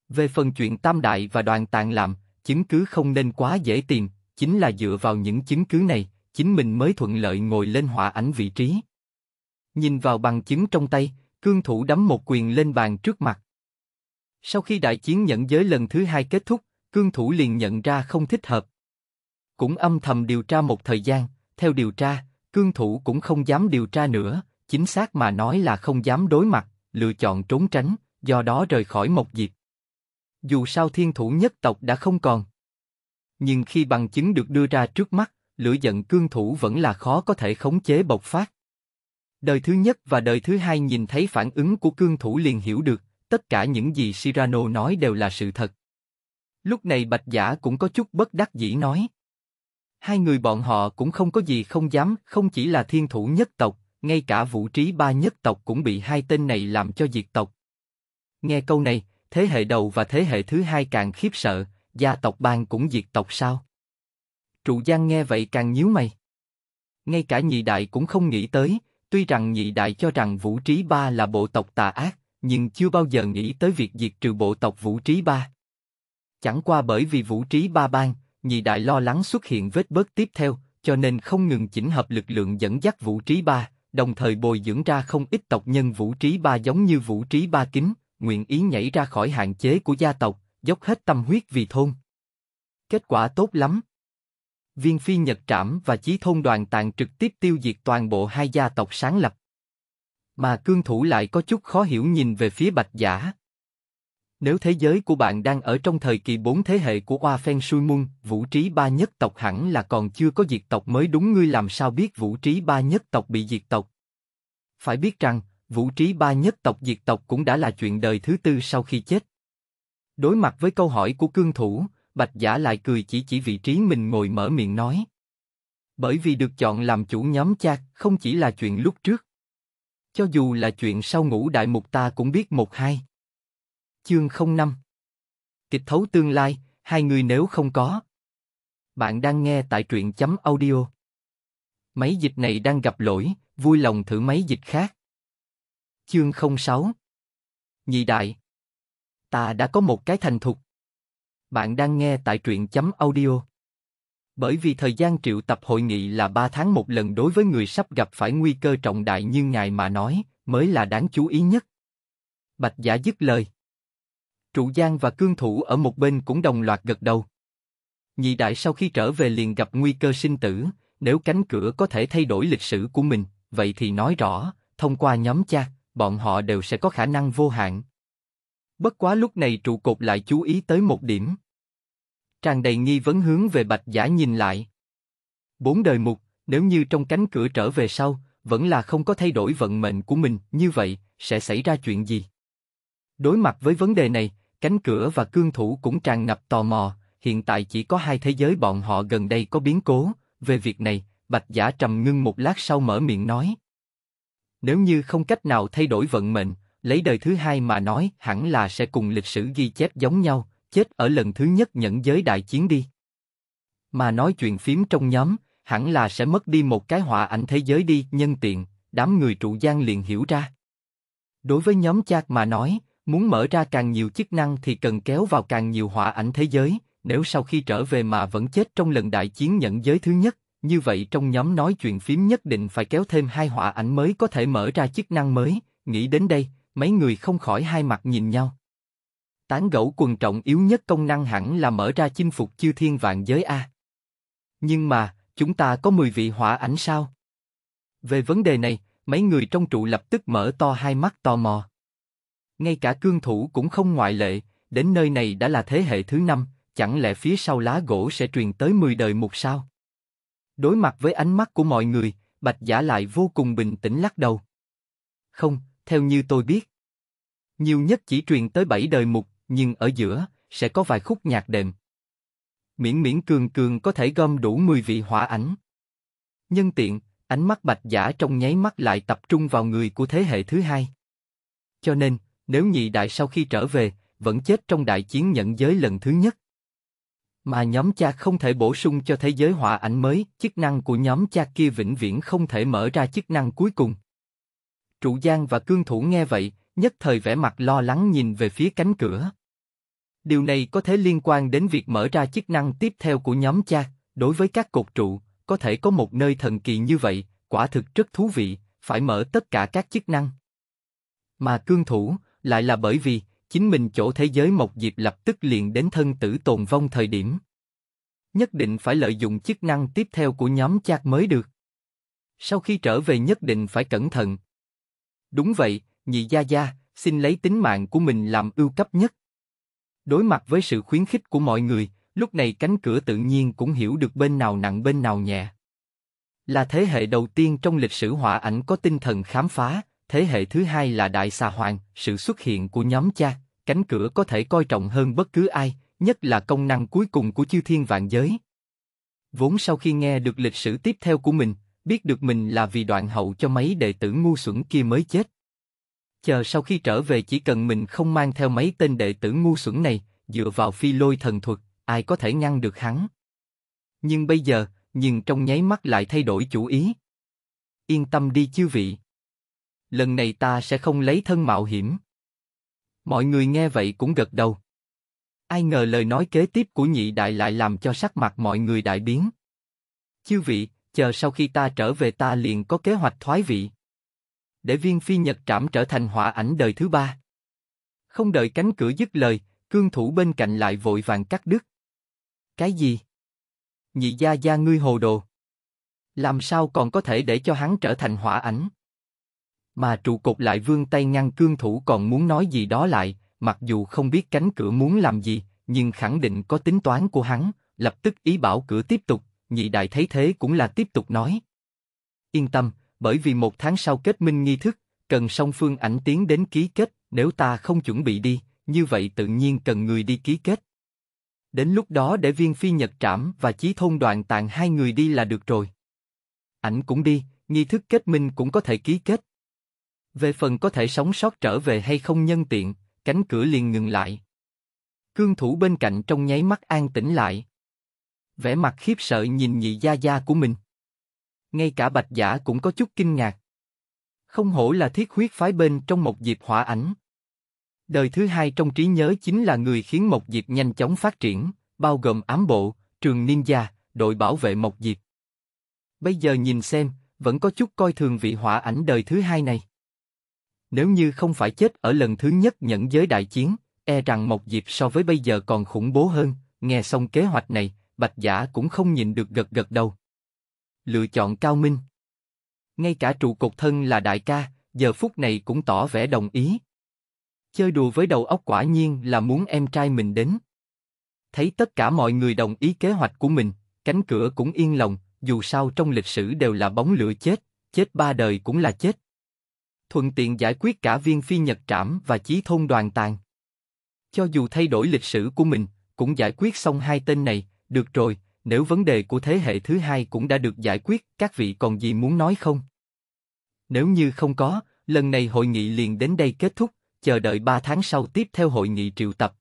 Về phần chuyện Tam Đại và Đoàn Tạng làm, chứng cứ không nên quá dễ tìm, chính là dựa vào những chứng cứ này, chính mình mới thuận lợi ngồi lên hỏa ảnh vị trí. Nhìn vào bằng chứng trong tay, cương thủ đấm một quyền lên bàn trước mặt. Sau khi đại chiến nhận giới lần thứ hai kết thúc, cương thủ liền nhận ra không thích hợp. Cũng âm thầm điều tra một thời gian, theo điều tra, cương thủ cũng không dám điều tra nữa, chính xác mà nói là không dám đối mặt, lựa chọn trốn tránh, do đó rời khỏi một dịp. Dù sao thiên thủ nhất tộc đã không còn. Nhưng khi bằng chứng được đưa ra trước mắt, lửa giận cương thủ vẫn là khó có thể khống chế bộc phát. Đời thứ nhất và đời thứ hai nhìn thấy phản ứng của cương thủ liền hiểu được, tất cả những gì Cyrano nói đều là sự thật. Lúc này Bạch Giả cũng có chút bất đắc dĩ nói. Hai người bọn họ cũng không có gì không dám, không chỉ là thiên thủ nhất tộc, ngay cả vũ trí ba nhất tộc cũng bị hai tên này làm cho diệt tộc. Nghe câu này, thế hệ đầu và thế hệ thứ hai càng khiếp sợ, gia tộc bang cũng diệt tộc sao? Trụ Giang nghe vậy càng nhíu mày. Ngay cả nhị đại cũng không nghĩ tới, tuy rằng nhị đại cho rằng Vũ Trí Ba là bộ tộc tà ác, nhưng chưa bao giờ nghĩ tới việc diệt trừ bộ tộc Vũ Trí Ba. Chẳng qua bởi vì Vũ Trí Ba bang nhị đại lo lắng xuất hiện vết bớt tiếp theo, cho nên không ngừng chỉnh hợp lực lượng dẫn dắt Vũ Trí Ba, đồng thời bồi dưỡng ra không ít tộc nhân Vũ Trí Ba giống như Vũ Trí Ba Kính, nguyện ý nhảy ra khỏi hạn chế của gia tộc, dốc hết tâm huyết vì thôn. Kết quả tốt lắm. Viên phi Nhật Trảm và Chí Thôn Đoàn Tàn trực tiếp tiêu diệt toàn bộ hai gia tộc sáng lập. Mà cương thủ lại có chút khó hiểu nhìn về phía bạch giả. Nếu thế giới của bạn đang ở trong thời kỳ bốn thế hệ của Hoa Phen Sui Mung, vũ trí ba nhất tộc hẳn là còn chưa có diệt tộc mới đúng ngươi làm sao biết vũ trí ba nhất tộc bị diệt tộc. Phải biết rằng, vũ trí ba nhất tộc diệt tộc cũng đã là chuyện đời thứ tư sau khi chết. Đối mặt với câu hỏi của cương thủ, Bạch Giả lại cười chỉ chỉ vị trí mình ngồi mở miệng nói. Bởi vì được chọn làm chủ nhóm cha không chỉ là chuyện lúc trước. Cho dù là chuyện sau ngũ đại mục ta cũng biết một hai. Chương không năm Kịch thấu tương lai, hai người nếu không có. Bạn đang nghe tại truyện chấm audio. Máy dịch này đang gặp lỗi, vui lòng thử máy dịch khác. Chương 06 Nhị đại Ta đã có một cái thành thục. Bạn đang nghe tại truyện chấm audio. Bởi vì thời gian triệu tập hội nghị là 3 tháng một lần đối với người sắp gặp phải nguy cơ trọng đại như ngài mà nói, mới là đáng chú ý nhất. Bạch giả dứt lời. Trụ Giang và cương thủ ở một bên cũng đồng loạt gật đầu. Nhị đại sau khi trở về liền gặp nguy cơ sinh tử, nếu cánh cửa có thể thay đổi lịch sử của mình, vậy thì nói rõ, thông qua nhóm cha, bọn họ đều sẽ có khả năng vô hạn. Bất quá lúc này trụ cột lại chú ý tới một điểm. Tràn đầy nghi vấn hướng về bạch giả nhìn lại. Bốn đời mục, nếu như trong cánh cửa trở về sau, vẫn là không có thay đổi vận mệnh của mình, như vậy, sẽ xảy ra chuyện gì? Đối mặt với vấn đề này, cánh cửa và cương thủ cũng tràn ngập tò mò, hiện tại chỉ có hai thế giới bọn họ gần đây có biến cố, về việc này, Bạch Giả trầm ngưng một lát sau mở miệng nói. Nếu như không cách nào thay đổi vận mệnh, lấy đời thứ hai mà nói hẳn là sẽ cùng lịch sử ghi chép giống nhau, chết ở lần thứ nhất nhẫn giới đại chiến đi. Mà nói chuyện phím trong nhóm, hẳn là sẽ mất đi một cái họa ảnh thế giới đi, nhân tiện, đám người trụ gian liền hiểu ra. Đối với nhóm chat mà nói, muốn mở ra càng nhiều chức năng thì cần kéo vào càng nhiều họa ảnh thế giới, nếu sau khi trở về mà vẫn chết trong lần đại chiến nhận giới thứ nhất, như vậy trong nhóm nói chuyện phím nhất định phải kéo thêm hai họa ảnh mới có thể mở ra chức năng mới, nghĩ đến đây, mấy người không khỏi hai mặt nhìn nhau. Tán gẫu quần trọng yếu nhất công năng hẳn là mở ra chinh phục chư thiên vạn giới A. Nhưng mà, chúng ta có 10 vị hỏa ảnh sao? Về vấn đề này, mấy người trong trụ lập tức mở to hai mắt tò mò. Ngay cả cương thủ cũng không ngoại lệ, đến nơi này đã là thế hệ thứ năm, chẳng lẽ phía sau lá gỗ sẽ truyền tới 10 đời một sao? Đối mặt với ánh mắt của mọi người, Bạch Giả lại vô cùng bình tĩnh lắc đầu. Không, theo như tôi biết. Nhiều nhất chỉ truyền tới 7 đời mục, nhưng ở giữa, sẽ có vài khúc nhạc đệm. Miễn miễn cường cường có thể gom đủ 10 vị hỏa ảnh. Nhân tiện, ánh mắt Bạch Giả trong nháy mắt lại tập trung vào người của thế hệ thứ hai. Cho nên, nếu nhị đại sau khi trở về, vẫn chết trong đại chiến nhận giới lần thứ nhất. Mà nhóm cha không thể bổ sung cho thế giới họa ảnh mới, chức năng của nhóm cha kia vĩnh viễn không thể mở ra chức năng cuối cùng. Trụ Giang và Cương Thủ nghe vậy, nhất thời vẻ mặt lo lắng nhìn về phía cánh cửa. Điều này có thể liên quan đến việc mở ra chức năng tiếp theo của nhóm cha, đối với các cột trụ, có thể có một nơi thần kỳ như vậy, quả thực rất thú vị, phải mở tất cả các chức năng. Mà cương thủ, lại là bởi vì, chính mình chỗ thế giới Mộc Diệp lập tức liền đến thân tử tồn vong thời điểm. Nhất định phải lợi dụng chức năng tiếp theo của nhóm chat mới được. Sau khi trở về nhất định phải cẩn thận. Đúng vậy, nhị gia gia, xin lấy tính mạng của mình làm ưu cấp nhất. Đối mặt với sự khuyến khích của mọi người, lúc này cánh cửa tự nhiên cũng hiểu được bên nào nặng bên nào nhẹ. Là thế hệ đầu tiên trong lịch sử họa ảnh có tinh thần khám phá, thế hệ thứ hai là Đại Xà Hoàng, sự xuất hiện của nhóm cha, cánh cửa có thể coi trọng hơn bất cứ ai, nhất là công năng cuối cùng của chư thiên vạn giới. Vốn sau khi nghe được lịch sử tiếp theo của mình, biết được mình là vì đoạn hậu cho mấy đệ tử ngu xuẩn kia mới chết. Chờ sau khi trở về chỉ cần mình không mang theo mấy tên đệ tử ngu xuẩn này, dựa vào phi lôi thần thuật, ai có thể ngăn được hắn. Nhưng bây giờ, nhưng trong nháy mắt lại thay đổi chủ ý. Yên tâm đi chư vị. Lần này ta sẽ không lấy thân mạo hiểm. Mọi người nghe vậy cũng gật đầu. Ai ngờ lời nói kế tiếp của nhị đại lại làm cho sắc mặt mọi người đại biến. Chư vị, chờ sau khi ta trở về ta liền có kế hoạch thoái vị. Để viên phi nhật trảm trở thành họa ảnh đời thứ ba. Không đợi cánh cửa dứt lời, cương thủ bên cạnh lại vội vàng cắt đứt. Cái gì? Nhị gia gia ngươi hồ đồ. Làm sao còn có thể để cho hắn trở thành hỏa ảnh? Mà trụ cột lại vương tay ngăn cương thủ còn muốn nói gì đó lại, mặc dù không biết cánh cửa muốn làm gì, nhưng khẳng định có tính toán của hắn, lập tức ý bảo cửa tiếp tục, nhị đại thấy thế cũng là tiếp tục nói. Yên tâm, bởi vì một tháng sau kết minh nghi thức, cần song phương ảnh tiến đến ký kết, nếu ta không chuẩn bị đi, như vậy tự nhiên cần người đi ký kết. Đến lúc đó để viên phi nhật trảm và chí thôn đoàn tạng hai người đi là được rồi. Ảnh cũng đi, nghi thức kết minh cũng có thể ký kết. Về phần có thể sống sót trở về hay không nhân tiện, cánh cửa liền ngừng lại. Cương thủ bên cạnh trong nháy mắt an tĩnh lại. vẻ mặt khiếp sợ nhìn nhị gia gia của mình. Ngay cả bạch giả cũng có chút kinh ngạc. Không hổ là thiết huyết phái bên trong một diệp hỏa ảnh. Đời thứ hai trong trí nhớ chính là người khiến một diệp nhanh chóng phát triển, bao gồm ám bộ, trường ninja, đội bảo vệ một diệp. Bây giờ nhìn xem, vẫn có chút coi thường vị hỏa ảnh đời thứ hai này. Nếu như không phải chết ở lần thứ nhất nhận giới đại chiến, e rằng một dịp so với bây giờ còn khủng bố hơn, nghe xong kế hoạch này, Bạch Giả cũng không nhìn được gật gật đầu. Lựa chọn cao minh. Ngay cả trụ cột thân là đại ca, giờ phút này cũng tỏ vẻ đồng ý. Chơi đùa với đầu óc quả nhiên là muốn em trai mình đến. Thấy tất cả mọi người đồng ý kế hoạch của mình, cánh cửa cũng yên lòng, dù sao trong lịch sử đều là bóng lửa chết, chết ba đời cũng là chết. Thuận tiện giải quyết cả viên phi nhật trảm và chí thôn đoàn tàn. Cho dù thay đổi lịch sử của mình, cũng giải quyết xong hai tên này, được rồi, nếu vấn đề của thế hệ thứ hai cũng đã được giải quyết, các vị còn gì muốn nói không? Nếu như không có, lần này hội nghị liền đến đây kết thúc, chờ đợi ba tháng sau tiếp theo hội nghị triệu tập.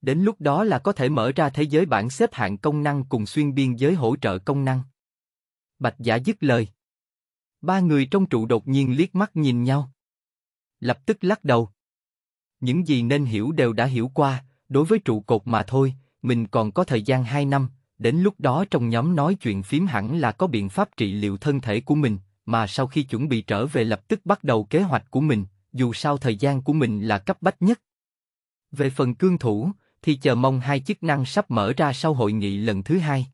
Đến lúc đó là có thể mở ra thế giới bảng xếp hạng công năng cùng xuyên biên giới hỗ trợ công năng. Bạch giả dứt lời. Ba người trong trụ đột nhiên liếc mắt nhìn nhau. Lập tức lắc đầu. Những gì nên hiểu đều đã hiểu qua, đối với trụ cột mà thôi, mình còn có thời gian 2 năm, đến lúc đó trong nhóm nói chuyện phím hẳn là có biện pháp trị liệu thân thể của mình, mà sau khi chuẩn bị trở về lập tức bắt đầu kế hoạch của mình, dù sao thời gian của mình là cấp bách nhất. Về phần cương thủ, thì chờ mong hai chức năng sắp mở ra sau hội nghị lần thứ hai.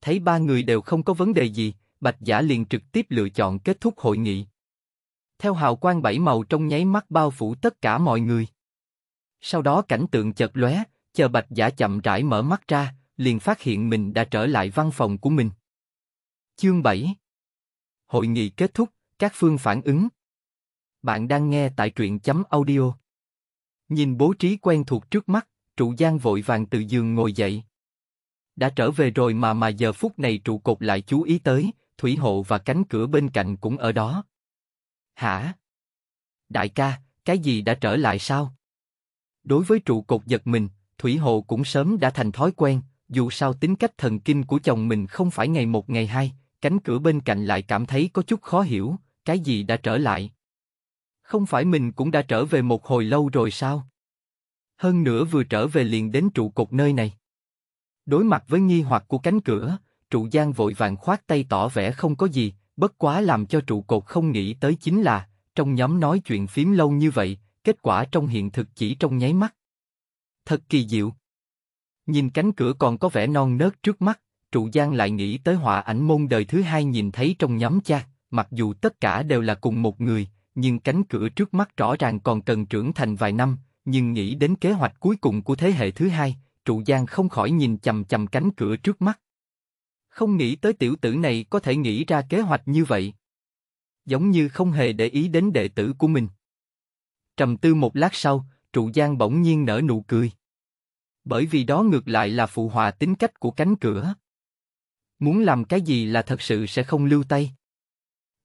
Thấy ba người đều không có vấn đề gì, Bạch Giả liền trực tiếp lựa chọn kết thúc hội nghị. Theo hào quang bảy màu trong nháy mắt bao phủ tất cả mọi người. Sau đó cảnh tượng chợt lóe, chờ Bạch Giả chậm rãi mở mắt ra, liền phát hiện mình đã trở lại văn phòng của mình. Chương 7 Hội nghị kết thúc, các phương phản ứng. Bạn đang nghe tại truyện chấm audio. Nhìn bố trí quen thuộc trước mắt, trụ giang vội vàng từ giường ngồi dậy. Đã trở về rồi mà mà giờ phút này trụ cột lại chú ý tới, thủy hộ và cánh cửa bên cạnh cũng ở đó. Hả? Đại ca, cái gì đã trở lại sao? Đối với trụ cột giật mình, thủy hộ cũng sớm đã thành thói quen, dù sao tính cách thần kinh của chồng mình không phải ngày một ngày hai, cánh cửa bên cạnh lại cảm thấy có chút khó hiểu, cái gì đã trở lại? Không phải mình cũng đã trở về một hồi lâu rồi sao? Hơn nữa vừa trở về liền đến trụ cột nơi này. Đối mặt với nghi hoặc của cánh cửa, trụ giang vội vàng khoát tay tỏ vẻ không có gì, bất quá làm cho trụ cột không nghĩ tới chính là, trong nhóm nói chuyện phím lâu như vậy, kết quả trong hiện thực chỉ trong nháy mắt. Thật kỳ diệu. Nhìn cánh cửa còn có vẻ non nớt trước mắt, trụ giang lại nghĩ tới họa ảnh môn đời thứ hai nhìn thấy trong nhóm cha, mặc dù tất cả đều là cùng một người, nhưng cánh cửa trước mắt rõ ràng còn cần trưởng thành vài năm, nhưng nghĩ đến kế hoạch cuối cùng của thế hệ thứ hai, trụ giang không khỏi nhìn chầm chầm cánh cửa trước mắt. Không nghĩ tới tiểu tử này có thể nghĩ ra kế hoạch như vậy. Giống như không hề để ý đến đệ tử của mình. Trầm tư một lát sau, trụ giang bỗng nhiên nở nụ cười. Bởi vì đó ngược lại là phụ hòa tính cách của cánh cửa. Muốn làm cái gì là thật sự sẽ không lưu tay.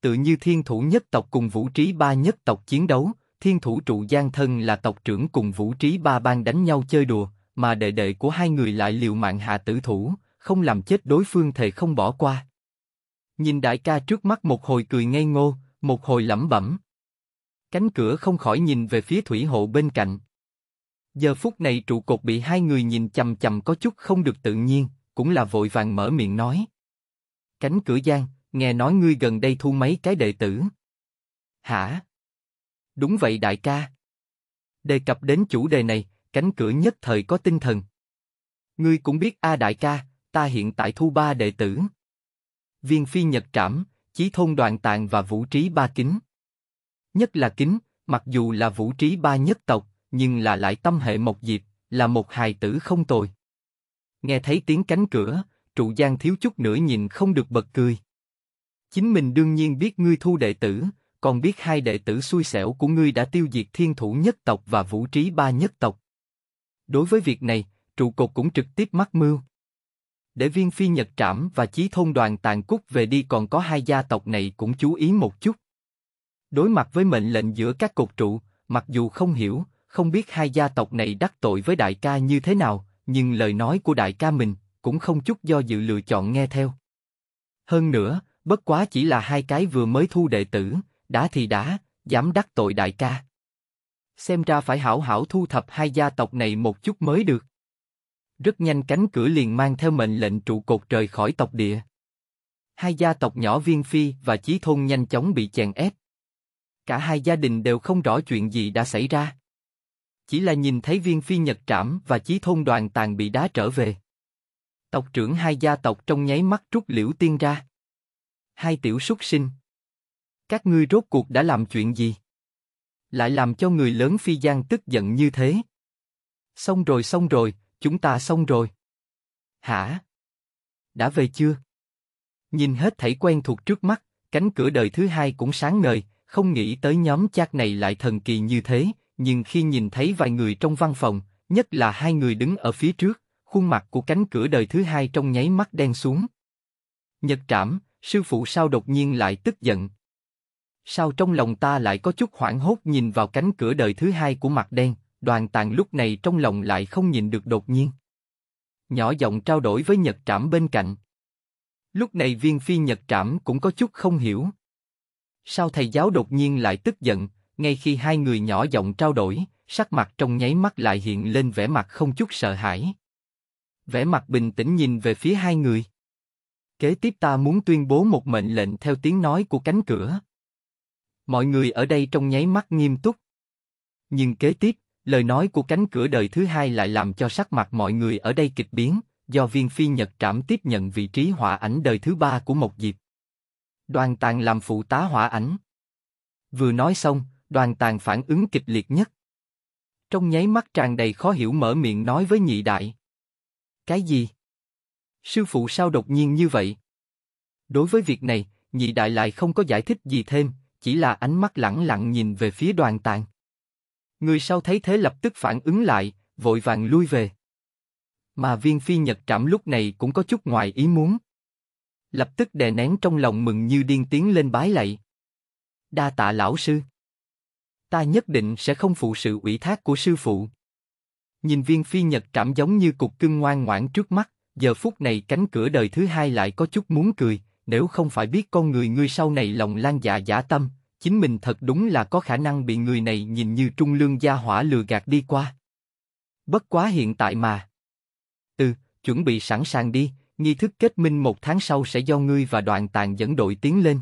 Tự như thiên thủ nhất tộc cùng vũ trí ba nhất tộc chiến đấu, thiên thủ trụ giang thân là tộc trưởng cùng vũ trí ba bang đánh nhau chơi đùa, mà đệ đệ của hai người lại liều mạng hạ tử thủ, không làm chết đối phương thề không bỏ qua. Nhìn đại ca trước mắt một hồi cười ngây ngô, một hồi lẩm bẩm. Cánh cửa không khỏi nhìn về phía thủy hộ bên cạnh. Giờ phút này trụ cột bị hai người nhìn chầm chầm có chút không được tự nhiên, cũng là vội vàng mở miệng nói. Cánh cửa giang, nghe nói ngươi gần đây thu mấy cái đệ tử. Hả? Đúng vậy đại ca. Đề cập đến chủ đề này, cánh cửa nhất thời có tinh thần. Ngươi cũng biết a đại ca, ta hiện tại thu ba đệ tử. Viên phi nhật trảm, chí thôn đoàn tạng và vũ trí ba kính. Nhất là kính, mặc dù là vũ trí ba nhất tộc, nhưng là lại tâm hệ một diệp, là một hài tử không tồi. Nghe thấy tiếng cánh cửa, trụ giang thiếu chút nữa nhìn không được bật cười. Chính mình đương nhiên biết ngươi thu đệ tử, còn biết hai đệ tử xui xẻo của ngươi đã tiêu diệt thiên thủ nhất tộc và vũ trí ba nhất tộc. Đối với việc này, trụ cột cũng trực tiếp mắc mưu. Để viên phi nhật trảm và chí thôn đoàn tàn cúc về đi còn có hai gia tộc này cũng chú ý một chút. Đối mặt với mệnh lệnh giữa các cột trụ, mặc dù không hiểu, không biết hai gia tộc này đắc tội với đại ca như thế nào, nhưng lời nói của đại ca mình cũng không chút do dự lựa chọn nghe theo. Hơn nữa, bất quá chỉ là hai cái vừa mới thu đệ tử, đã thì đã, dám đắc tội đại ca. Xem ra phải hảo hảo thu thập hai gia tộc này một chút mới được. Rất nhanh cánh cửa liền mang theo mệnh lệnh trụ cột trời khỏi tộc địa. Hai gia tộc nhỏ Viên Phi và Chí Thôn nhanh chóng bị chèn ép. Cả hai gia đình đều không rõ chuyện gì đã xảy ra. Chỉ là nhìn thấy Viên Phi Nhật Trảm và Chí Thôn đoàn tàn bị đá trở về. Tộc trưởng hai gia tộc trong nháy mắt rút liễu tiên ra. Hai tiểu súc sinh. Các ngươi rốt cuộc đã làm chuyện gì? Lại làm cho người lớn Phi Giang tức giận như thế. Xong rồi xong rồi, chúng ta xong rồi. Hả? Đã về chưa? Nhìn hết thảy quen thuộc trước mắt, cánh cửa đời thứ hai cũng sáng ngời, không nghĩ tới nhóm chat này lại thần kỳ như thế, nhưng khi nhìn thấy vài người trong văn phòng, nhất là hai người đứng ở phía trước, khuôn mặt của cánh cửa đời thứ hai trong nháy mắt đen xuống. Nhật Trảm, sư phụ sao đột nhiên lại tức giận? Sao trong lòng ta lại có chút hoảng hốt nhìn vào cánh cửa đời thứ hai của mặt đen, đoàn tàng lúc này trong lòng lại không nhìn được đột nhiên. Nhỏ giọng trao đổi với Nhật Trảm bên cạnh. Lúc này viên phi Nhật Trảm cũng có chút không hiểu. Sao thầy giáo đột nhiên lại tức giận, ngay khi hai người nhỏ giọng trao đổi, sắc mặt trong nháy mắt lại hiện lên vẻ mặt không chút sợ hãi. Vẻ mặt bình tĩnh nhìn về phía hai người. Kế tiếp ta muốn tuyên bố một mệnh lệnh theo tiếng nói của cánh cửa. Mọi người ở đây trong nháy mắt nghiêm túc. Nhưng kế tiếp, lời nói của cánh cửa đời thứ hai lại làm cho sắc mặt mọi người ở đây kịch biến, do viên phi Nhật Trảm tiếp nhận vị trí hỏa ảnh đời thứ ba của một dịp Đoàn tàng làm phụ tá hỏa ảnh. Vừa nói xong, đoàn tàng phản ứng kịch liệt nhất. Trong nháy mắt tràn đầy khó hiểu mở miệng nói với nhị đại. Cái gì? Sư phụ sao đột nhiên như vậy? Đối với việc này, nhị đại lại không có giải thích gì thêm, chỉ là ánh mắt lẳng lặng nhìn về phía đoàn tàng Người sau thấy thế lập tức phản ứng lại, vội vàng lui về. Mà viên phi nhật trảm lúc này cũng có chút ngoài ý muốn. Lập tức đè nén trong lòng mừng như điên tiến lên bái lạy. Đa tạ lão sư. Ta nhất định sẽ không phụ sự ủy thác của sư phụ. Nhìn viên phi nhật trảm giống như cục cưng ngoan ngoãn trước mắt, giờ phút này cánh cửa đời thứ hai lại có chút muốn cười, nếu không phải biết con người ngươi sau này lòng lan dạ giả tâm, chính mình thật đúng là có khả năng bị người này nhìn như trung lương gia hỏa lừa gạt đi qua. Bất quá hiện tại mà. Ừ, chuẩn bị sẵn sàng đi, nghi thức kết minh một tháng sau sẽ do ngươi và đoàn tàn dẫn đội tiến lên.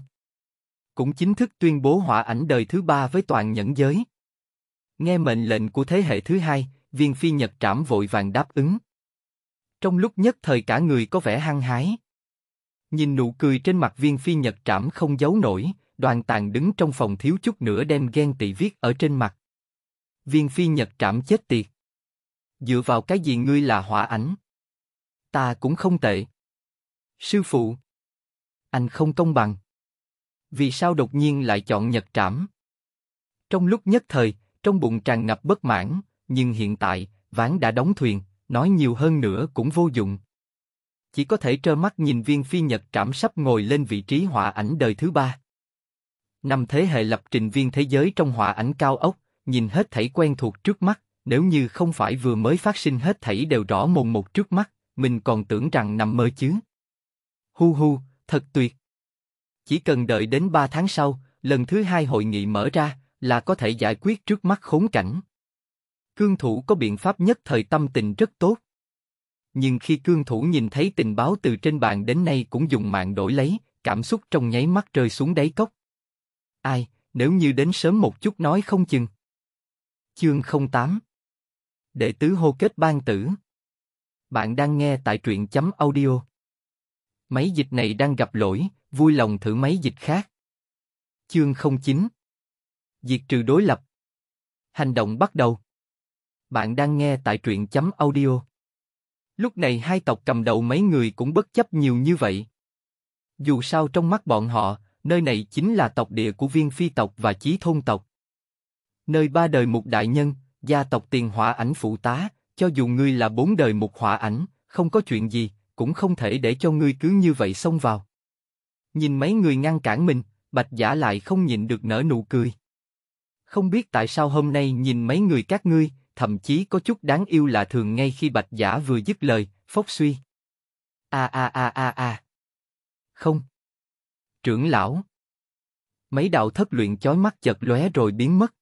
Cũng chính thức tuyên bố hỏa ảnh đời thứ ba với toàn nhẫn giới. Nghe mệnh lệnh của thế hệ thứ hai, viên phi nhật trảm vội vàng đáp ứng. Trong lúc nhất thời cả người có vẻ hăng hái. Nhìn nụ cười trên mặt viên phi nhật trảm không giấu nổi, đoàn tàn đứng trong phòng thiếu chút nữa đem ghen tị viết ở trên mặt. Viên phi nhật trảm chết tiệt. Dựa vào cái gì ngươi là hỏa ảnh? Ta cũng không tệ. Sư phụ. Anh không công bằng. Vì sao đột nhiên lại chọn nhật trảm? Trong lúc nhất thời, trong bụng tràn ngập bất mãn, nhưng hiện tại, ván đã đóng thuyền, nói nhiều hơn nữa cũng vô dụng. Chỉ có thể trơ mắt nhìn viên phi nhật trảm sắp ngồi lên vị trí họa ảnh đời thứ ba. Năm thế hệ lập trình viên thế giới trong họa ảnh cao ốc, nhìn hết thảy quen thuộc trước mắt, nếu như không phải vừa mới phát sinh hết thảy đều rõ mồn một trước mắt, mình còn tưởng rằng nằm mơ chứ. Hu hu, thật tuyệt. Chỉ cần đợi đến 3 tháng sau, lần thứ hai hội nghị mở ra, là có thể giải quyết trước mắt khốn cảnh. Cương thủ có biện pháp nhất thời tâm tình rất tốt. Nhưng khi cương thủ nhìn thấy tình báo từ trên bàn đến nay cũng dùng mạng đổi lấy, cảm xúc trong nháy mắt rơi xuống đáy cốc. Ai, nếu như đến sớm một chút nói không chừng. Chương 08 Đệ tứ hô kết ban tử Bạn đang nghe tại truyện chấm audio. Máy dịch này đang gặp lỗi, vui lòng thử máy dịch khác. Chương 09 Diệt trừ đối lập Hành động bắt đầu Bạn đang nghe tại truyện chấm audio. Lúc này hai tộc cầm đầu mấy người cũng bất chấp nhiều như vậy. Dù sao trong mắt bọn họ, nơi này chính là tộc địa của viên phi tộc và chí thôn tộc. Nơi ba đời một đại nhân, gia tộc tiền hỏa ảnh phụ tá, cho dù ngươi là bốn đời một hỏa ảnh, không có chuyện gì, cũng không thể để cho ngươi cứ như vậy xông vào. Nhìn mấy người ngăn cản mình, bạch giả lại không nhịn được nở nụ cười. Không biết tại sao hôm nay nhìn mấy người các ngươi, thậm chí có chút đáng yêu là thường ngay khi bạch giả vừa dứt lời, phốc suy. A a a a a. Không. Trưởng lão. Mấy đạo thất luyện chói mắt chật lóe rồi biến mất.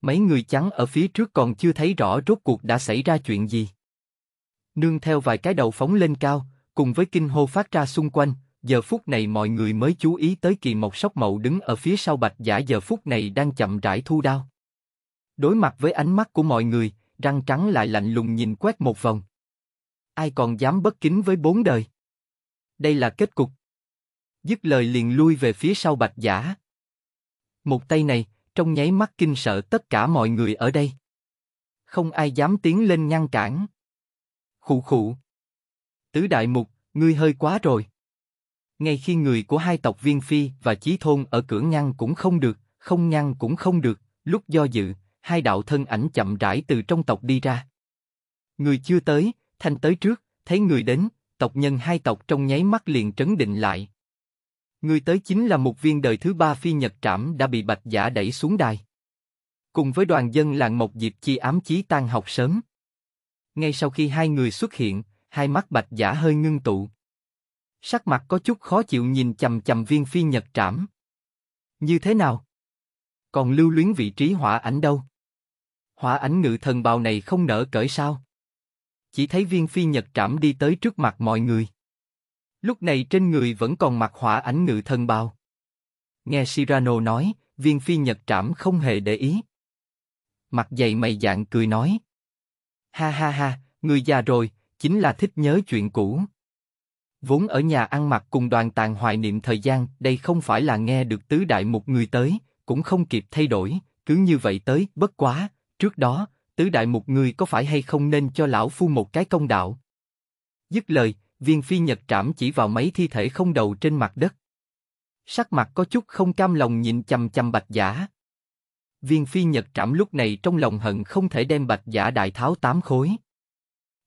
Mấy người trắng ở phía trước còn chưa thấy rõ rốt cuộc đã xảy ra chuyện gì. Nương theo vài cái đầu phóng lên cao, cùng với kinh hô phát ra xung quanh, giờ phút này mọi người mới chú ý tới kỳ mộc sóc mậu đứng ở phía sau bạch giả giờ phút này đang chậm rãi thu đao. Đối mặt với ánh mắt của mọi người, răng trắng lại lạnh lùng nhìn quét một vòng. Ai còn dám bất kính với bốn đời? Đây là kết cục. Dứt lời liền lui về phía sau bạch giả. Một tay này, trong nháy mắt kinh sợ tất cả mọi người ở đây. Không ai dám tiến lên ngăn cản. Khụ khụ. Tứ đại mục, ngươi hơi quá rồi. Ngay khi người của hai tộc Viên Phi và Chí Thôn ở cửa ngăn cũng không được, không ngăn cũng không được, lúc do dự, hai đạo thân ảnh chậm rãi từ trong tộc đi ra. Người chưa tới, thanh tới trước, thấy người đến, tộc nhân hai tộc trong nháy mắt liền trấn định lại. Người tới chính là một viên đời thứ ba phi nhật trảm đã bị bạch giả đẩy xuống đài. Cùng với đoàn dân làng Mộc Diệp Chi ám chí tan học sớm. Ngay sau khi hai người xuất hiện, hai mắt bạch giả hơi ngưng tụ. Sắc mặt có chút khó chịu nhìn chầm chầm viên phi nhật trảm. Như thế nào? Còn lưu luyến vị trí hỏa ảnh đâu? Hỏa ảnh ngự thần bào này không nở cởi sao? Chỉ thấy viên phi nhật trảm đi tới trước mặt mọi người. Lúc này trên người vẫn còn mặc hỏa ảnh ngự thần bào. Nghe Cyrano nói, viên phi nhật trảm không hề để ý. Mặt dày mày dạng cười nói. Ha ha ha, người già rồi, chính là thích nhớ chuyện cũ. Vốn ở nhà ăn mặc cùng đoàn tàn hoài niệm thời gian, đây không phải là nghe được tứ đại một người tới, cũng không kịp thay đổi, cứ như vậy tới, bất quá, trước đó, tứ đại một người có phải hay không nên cho lão phu một cái công đạo. Dứt lời, viên phi nhật trảm chỉ vào mấy thi thể không đầu trên mặt đất. Sắc mặt có chút không cam lòng nhìn chầm chầm bạch giả. Viên phi nhật trảm lúc này trong lòng hận không thể đem bạch giả đại tháo tám khối.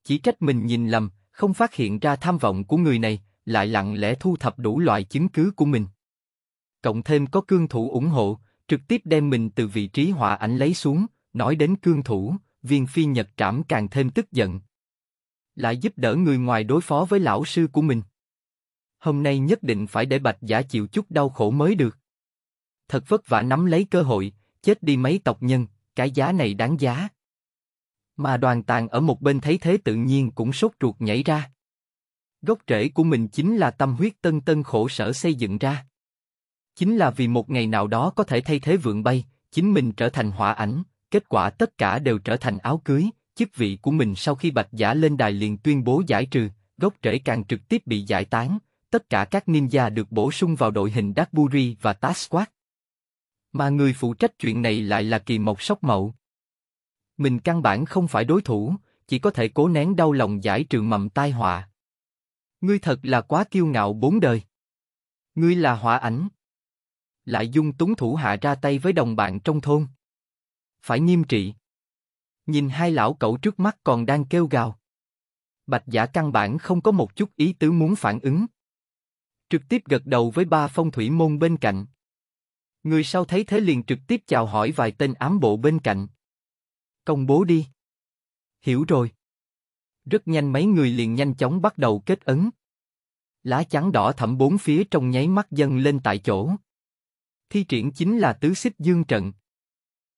Chỉ trách mình nhìn lầm, không phát hiện ra tham vọng của người này, lại lặng lẽ thu thập đủ loại chứng cứ của mình. Cộng thêm có cương thủ ủng hộ, trực tiếp đem mình từ vị trí họa ảnh lấy xuống, nói đến cương thủ, viên phi nhật trảm càng thêm tức giận. Lại giúp đỡ người ngoài đối phó với lão sư của mình. Hôm nay nhất định phải để bạch giả chịu chút đau khổ mới được. Thật vất vả nắm lấy cơ hội, chết đi mấy tộc nhân, cái giá này đáng giá. Mà đoàn tàng ở một bên thấy thế tự nhiên cũng sốt ruột nhảy ra. Gốc rễ của mình chính là tâm huyết tân tân khổ sở xây dựng ra. Chính là vì một ngày nào đó có thể thay thế vượng bay, chính mình trở thành hỏa ảnh, kết quả tất cả đều trở thành áo cưới, chức vị của mình sau khi bạch giả lên đài liền tuyên bố giải trừ, gốc rễ càng trực tiếp bị giải tán, tất cả các ninja được bổ sung vào đội hình Darkburi và Task Mà người phụ trách chuyện này lại là kỳ mộc sóc mậu. Mình căn bản không phải đối thủ, chỉ có thể cố nén đau lòng giải trừ mầm tai họa. Ngươi thật là quá kiêu ngạo bốn đời. Ngươi là hỏa ảnh. Lại dung túng thủ hạ ra tay với đồng bạn trong thôn. Phải nghiêm trị. Nhìn hai lão cậu trước mắt còn đang kêu gào. Bạch giả căn bản không có một chút ý tứ muốn phản ứng. Trực tiếp gật đầu với ba phong thủy môn bên cạnh. Người sau thấy thế liền trực tiếp chào hỏi vài tên ám bộ bên cạnh. Công bố đi. Hiểu rồi. Rất nhanh mấy người liền nhanh chóng bắt đầu kết ấn. Lá chắn đỏ thẫm bốn phía trong nháy mắt dâng lên tại chỗ. Thi triển chính là tứ xích dương trận.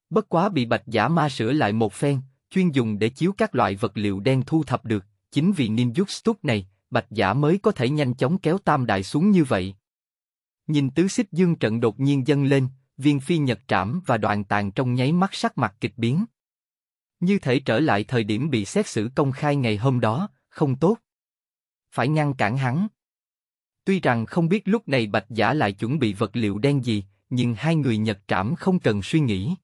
Bất quá bị bạch giả ma sửa lại một phen, chuyên dùng để chiếu các loại vật liệu đen thu thập được, chính vì ninjutsu này, bạch giả mới có thể nhanh chóng kéo tam đại xuống như vậy. Nhìn tứ xích dương trận đột nhiên dâng lên, viên phi nhật trảm và đoàn tàn trong nháy mắt sắc mặt kịch biến. Như thể trở lại thời điểm bị xét xử công khai ngày hôm đó, không tốt. Phải ngăn cản hắn. Tuy rằng không biết lúc này bạch giả lại chuẩn bị vật liệu đen gì, nhưng hai người nhật trảm không cần suy nghĩ.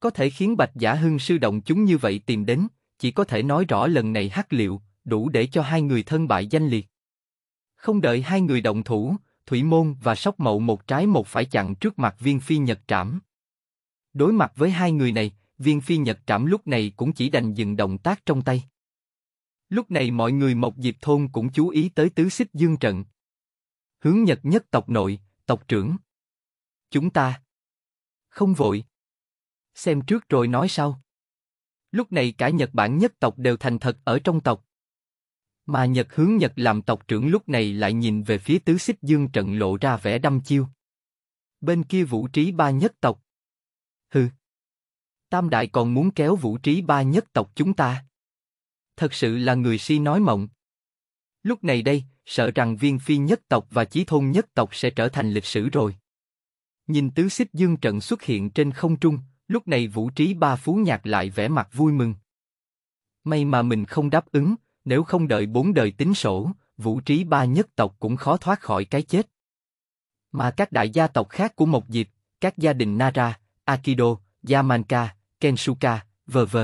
Có thể khiến bạch giả hưng sư động chúng như vậy tìm đến, chỉ có thể nói rõ lần này hắc liệu, đủ để cho hai người thân bại danh liệt. Không đợi hai người động thủ, Thủy Môn và Sóc Mậu một trái một phải chặn trước mặt viên phi nhật trảm. Đối mặt với hai người này, viên phi nhật trảm lúc này cũng chỉ đành dừng động tác trong tay. Lúc này mọi người Mộc Diệp Thôn cũng chú ý tới tứ xích dương trận. Hướng nhật nhất tộc nội, tộc trưởng. Chúng ta. Không vội. Xem trước rồi nói sau. Lúc này cả Nhật Bản nhất tộc đều thành thật ở trong tộc. Mà Nhật hướng Nhật làm tộc trưởng lúc này lại nhìn về phía tứ xích dương trận lộ ra vẻ đăm chiêu. Bên kia vũ trí ba nhất tộc. Hừ. Tam đại còn muốn kéo vũ trí ba nhất tộc chúng ta. Thật sự là người si nói mộng. Lúc này đây, sợ rằng viên phi nhất tộc và chí thôn nhất tộc sẽ trở thành lịch sử rồi. Nhìn tứ xích dương trận xuất hiện trên không trung, lúc này vũ trí ba phú nhạc lại vẻ mặt vui mừng. May mà mình không đáp ứng, nếu không đợi bốn đời tính sổ, vũ trí ba nhất tộc cũng khó thoát khỏi cái chết. Mà các đại gia tộc khác của Mộc Diệp, các gia đình Nara, Akido, Yamanka, Kensuka, v.v.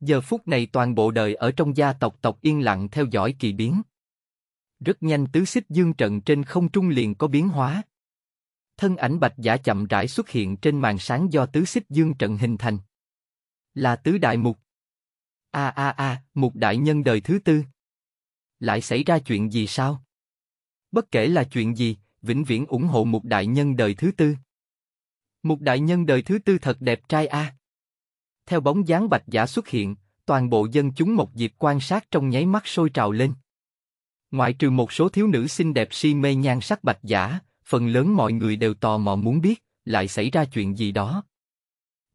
Giờ phút này toàn bộ đời ở trong gia tộc tộc yên lặng theo dõi kỳ biến. Rất nhanh tứ xích dương trận trên không trung liền có biến hóa. Thân ảnh bạch giả chậm rãi xuất hiện trên màn sáng do tứ xích dương trận hình thành. Là tứ đại mục. A a a, mục đại nhân đời thứ tư. Lại xảy ra chuyện gì sao? Bất kể là chuyện gì, vĩnh viễn ủng hộ mục đại nhân đời thứ tư. Mục đại nhân đời thứ tư thật đẹp trai a. Theo bóng dáng bạch giả xuất hiện, toàn bộ dân chúng một dịp quan sát trong nháy mắt sôi trào lên. Ngoại trừ một số thiếu nữ xinh đẹp si mê nhan sắc bạch giả, phần lớn mọi người đều tò mò muốn biết, lại xảy ra chuyện gì đó.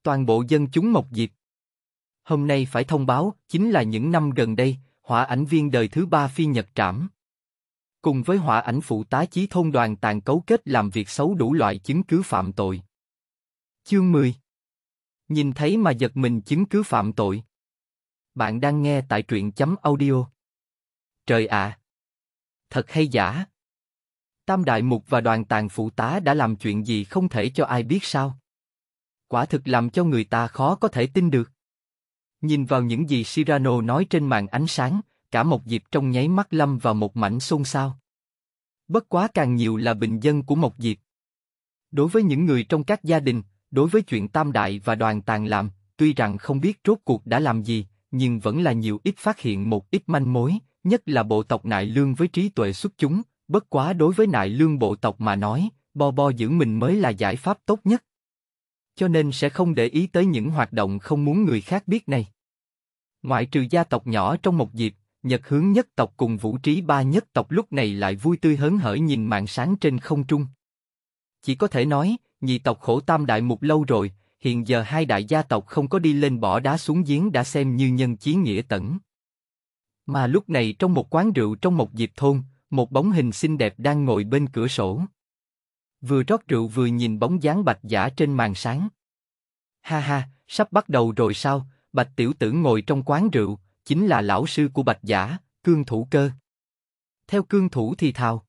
Toàn bộ dân chúng Mộc dịp. Hôm nay phải thông báo, chính là những năm gần đây, hỏa ảnh viên đời thứ ba phi nhật trảm. Cùng với hỏa ảnh phụ tá chí thôn đoàn tàn cấu kết làm việc xấu đủ loại chứng cứ phạm tội. Chương 10 Nhìn thấy mà giật mình chứng cứ phạm tội. Bạn đang nghe tại truyện chấm audio. Trời ạ! Thật hay giả? Tam Đại Mục và đoàn tàn phụ tá đã làm chuyện gì không thể cho ai biết sao? Quả thực làm cho người ta khó có thể tin được. Nhìn vào những gì Cyrano nói trên màn ánh sáng, cả một dịp trong nháy mắt lâm vào một mảnh xôn xao. Bất quá càng nhiều là bình dân của một dịp. Đối với những người trong các gia đình, đối với chuyện Tam Đại và đoàn tàn làm, tuy rằng không biết rốt cuộc đã làm gì, nhưng vẫn là nhiều ít phát hiện một ít manh mối, nhất là bộ tộc Nại Lương với trí tuệ xuất chúng, bất quá đối với Nại Lương bộ tộc mà nói, bo bo giữ mình mới là giải pháp tốt nhất. Cho nên sẽ không để ý tới những hoạt động không muốn người khác biết này. Ngoại trừ gia tộc nhỏ trong một dịp, Nhật hướng nhất tộc cùng vũ trí ba nhất tộc lúc này lại vui tươi hớn hở nhìn mạng sáng trên không trung. Chỉ có thể nói, nhị tộc khổ tam đại mục lâu rồi, hiện giờ hai đại gia tộc không có đi lên bỏ đá xuống giếng đã xem như nhân chí nghĩa tẩn. Mà lúc này trong một quán rượu trong một dịp thôn, một bóng hình xinh đẹp đang ngồi bên cửa sổ. Vừa rót rượu vừa nhìn bóng dáng bạch giả trên màn sáng. Ha ha, sắp bắt đầu rồi sao? Bạch tiểu tử ngồi trong quán rượu, chính là lão sư của bạch giả, cương thủ cơ. Theo cương thủ thì thào.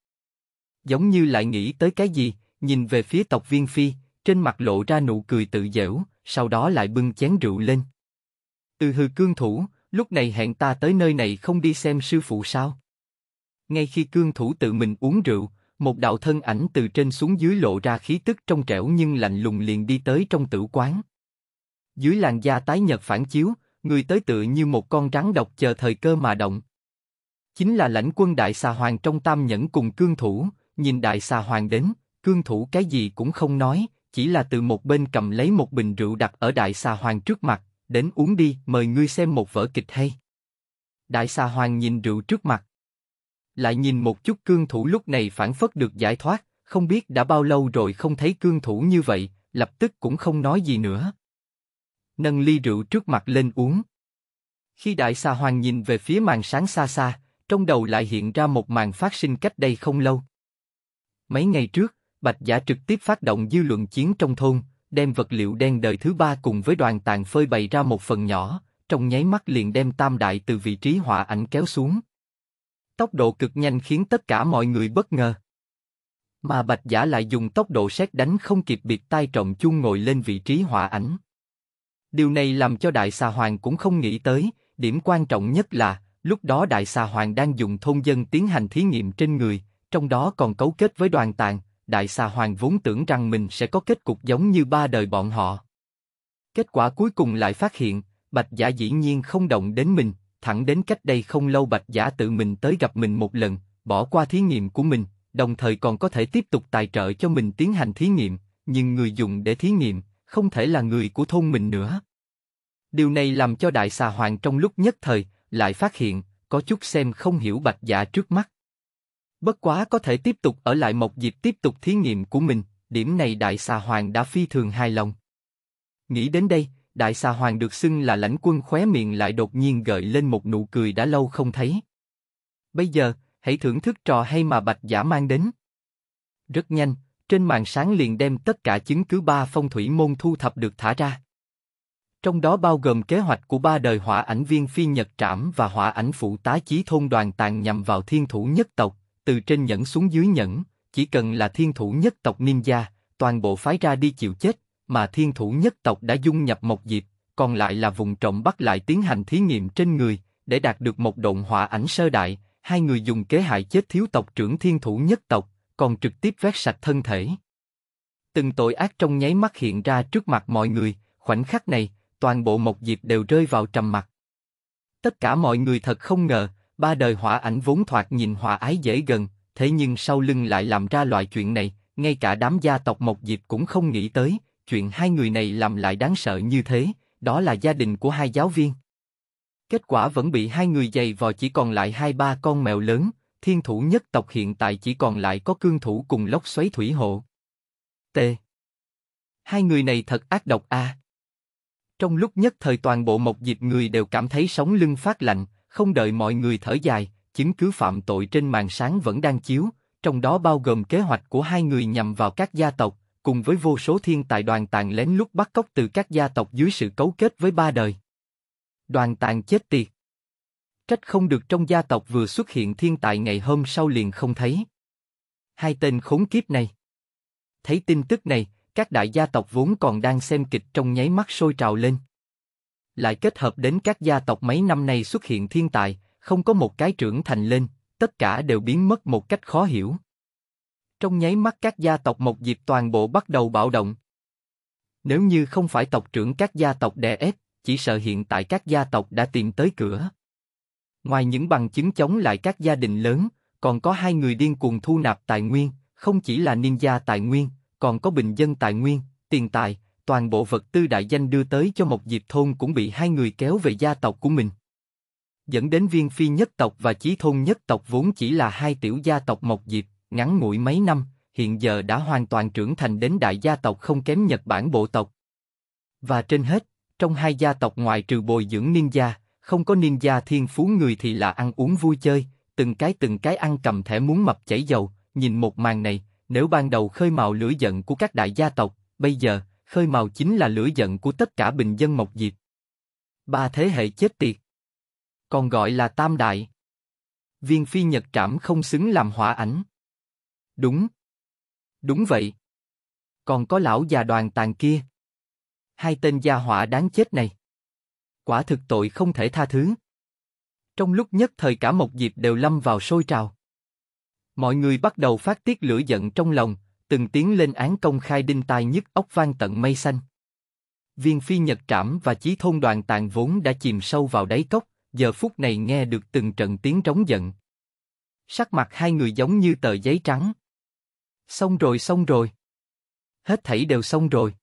Giống như lại nghĩ tới cái gì, nhìn về phía tộc viên phi, trên mặt lộ ra nụ cười tự dễu, sau đó lại bưng chén rượu lên. Từ hư cương thủ, lúc này hẹn ta tới nơi này không đi xem sư phụ sao? Ngay khi cương thủ tự mình uống rượu, một đạo thân ảnh từ trên xuống dưới lộ ra khí tức trong trẻo nhưng lạnh lùng liền đi tới trong tử quán. Dưới làn da tái nhợt phản chiếu, người tới tựa như một con rắn độc chờ thời cơ mà động. Chính là lãnh quân đại xà hoàng trong tam nhẫn cùng cương thủ, nhìn đại xà hoàng đến, cương thủ cái gì cũng không nói, chỉ là từ một bên cầm lấy một bình rượu đặt ở đại xà hoàng trước mặt, đến uống đi, mời ngươi xem một vở kịch hay. Đại xà hoàng nhìn rượu trước mặt. Lại nhìn một chút cương thủ lúc này phản phất được giải thoát, không biết đã bao lâu rồi không thấy cương thủ như vậy, lập tức cũng không nói gì nữa. Nâng ly rượu trước mặt lên uống. Khi đại xà hoàng nhìn về phía màn sáng xa xa, trong đầu lại hiện ra một màn phát sinh cách đây không lâu. Mấy ngày trước, Bạch Giả trực tiếp phát động dư luận chiến trong thôn, đem vật liệu đen đời thứ ba cùng với đoàn tàn phơi bày ra một phần nhỏ, trong nháy mắt liền đem tam đại từ vị trí hỏa ảnh kéo xuống. Tốc độ cực nhanh khiến tất cả mọi người bất ngờ. Mà Bạch Giả lại dùng tốc độ xét đánh không kịp biệt tai trọng chung ngồi lên vị trí hỏa ảnh. Điều này làm cho Đại Xà Hoàng cũng không nghĩ tới, điểm quan trọng nhất là, lúc đó Đại Xà Hoàng đang dùng thôn dân tiến hành thí nghiệm trên người, trong đó còn cấu kết với đoàn tàn, Đại Xà Hoàng vốn tưởng rằng mình sẽ có kết cục giống như ba đời bọn họ. Kết quả cuối cùng lại phát hiện, Bạch Giả dĩ nhiên không động đến mình, thẳng đến cách đây không lâu Bạch Giả tự mình tới gặp mình một lần, bỏ qua thí nghiệm của mình, đồng thời còn có thể tiếp tục tài trợ cho mình tiến hành thí nghiệm, nhưng người dùng để thí nghiệm, không thể là người của thôn mình nữa. Điều này làm cho Đại Xà Hoàng trong lúc nhất thời, lại phát hiện, có chút xem không hiểu Bạch Giả trước mắt. Bất quá có thể tiếp tục ở lại một dịp tiếp tục thí nghiệm của mình, điểm này Đại Xà Hoàng đã phi thường hài lòng. Nghĩ đến đây, Đại Xà Hoàng được xưng là lãnh quân khóe miệng lại đột nhiên gợi lên một nụ cười đã lâu không thấy. Bây giờ, hãy thưởng thức trò hay mà Bạch Giả mang đến. Rất nhanh, trên màn sáng liền đem tất cả chứng cứ ba phong thủy môn thu thập được thả ra. Trong đó bao gồm kế hoạch của ba đời hỏa ảnh viên phi nhật trảm và hỏa ảnh phụ tá chí thôn đoàn tàn nhằm vào thiên thủ nhất tộc, từ trên nhẫn xuống dưới nhẫn, chỉ cần là thiên thủ nhất tộc ninja, toàn bộ phái ra đi chịu chết, mà thiên thủ nhất tộc đã dung nhập một dịp, còn lại là vùng trộm bắt lại tiến hành thí nghiệm trên người, để đạt được một độn hỏa ảnh sơ đại, hai người dùng kế hại chết thiếu tộc trưởng thiên thủ nhất tộc, còn trực tiếp vét sạch thân thể. Từng tội ác trong nháy mắt hiện ra trước mặt mọi người, khoảnh khắc này, toàn bộ một dịp đều rơi vào trầm mặc. Tất cả mọi người thật không ngờ, ba đời hỏa ảnh vốn thoạt nhìn hòa ái dễ gần, thế nhưng sau lưng lại làm ra loại chuyện này, ngay cả đám gia tộc một dịp cũng không nghĩ tới, chuyện hai người này làm lại đáng sợ như thế, đó là gia đình của hai giáo viên. Kết quả vẫn bị hai người giày vò chỉ còn lại hai ba con mèo lớn, thiên thủ nhất tộc hiện tại chỉ còn lại có cương thủ cùng lốc xoáy thủy hộ. T. Hai người này thật ác độc a. Trong lúc nhất thời toàn bộ một dịch người đều cảm thấy sống lưng phát lạnh, không đợi mọi người thở dài, chứng cứ phạm tội trên màn sáng vẫn đang chiếu, trong đó bao gồm kế hoạch của hai người nhằm vào các gia tộc, cùng với vô số thiên tài đoàn tàn lén lút bắt cóc từ các gia tộc dưới sự cấu kết với ba đời. Đoàn tàn chết tiệt. Trách không được trong gia tộc vừa xuất hiện thiên tài ngày hôm sau liền không thấy. Hai tên khốn kiếp này. Thấy tin tức này, các đại gia tộc vốn còn đang xem kịch trong nháy mắt sôi trào lên. Lại kết hợp đến các gia tộc mấy năm nay xuất hiện thiên tài, không có một cái trưởng thành lên, tất cả đều biến mất một cách khó hiểu. Trong nháy mắt các gia tộc một dịp toàn bộ bắt đầu bạo động. Nếu như không phải tộc trưởng các gia tộc đè ép, chỉ sợ hiện tại các gia tộc đã tìm tới cửa. Ngoài những bằng chứng chống lại các gia đình lớn, còn có hai người điên cuồng thu nạp tài nguyên, không chỉ là ninja tài nguyên, còn có bình dân tài nguyên, tiền tài, toàn bộ vật tư đại danh đưa tới cho một dịp thôn cũng bị hai người kéo về gia tộc của mình. Dẫn đến viên phi nhất tộc và chí thôn nhất tộc vốn chỉ là hai tiểu gia tộc một dịp, ngắn ngủi mấy năm, hiện giờ đã hoàn toàn trưởng thành đến đại gia tộc không kém Nhật Bản bộ tộc. Và trên hết, trong hai gia tộc ngoài trừ bồi dưỡng ninja, không có ninja thiên phú người thì là ăn uống vui chơi, từng cái từng cái ăn cầm thẻ muốn mập chảy dầu, nhìn một màn này, nếu ban đầu khơi mào lửa giận của các đại gia tộc, bây giờ, khơi mào chính là lửa giận của tất cả bình dân Mộc Diệp. Ba thế hệ chết tiệt. Còn gọi là tam đại. Viên phi nhật trảm không xứng làm hỏa ảnh. Đúng. Đúng vậy. Còn có lão già đoàn tàn kia. Hai tên gia hỏa đáng chết này. Quả thực tội không thể tha thứ. Trong lúc nhất thời cả một dịp đều lâm vào sôi trào. Mọi người bắt đầu phát tiết lửa giận trong lòng, từng tiếng lên án công khai đinh tai nhức óc vang tận mây xanh. Viên phi nhật trảm và chí thôn đoàn tàn vốn đã chìm sâu vào đáy cốc, giờ phút này nghe được từng trận tiếng trống giận. Sắc mặt hai người giống như tờ giấy trắng. Xong rồi xong rồi. Hết thảy đều xong rồi.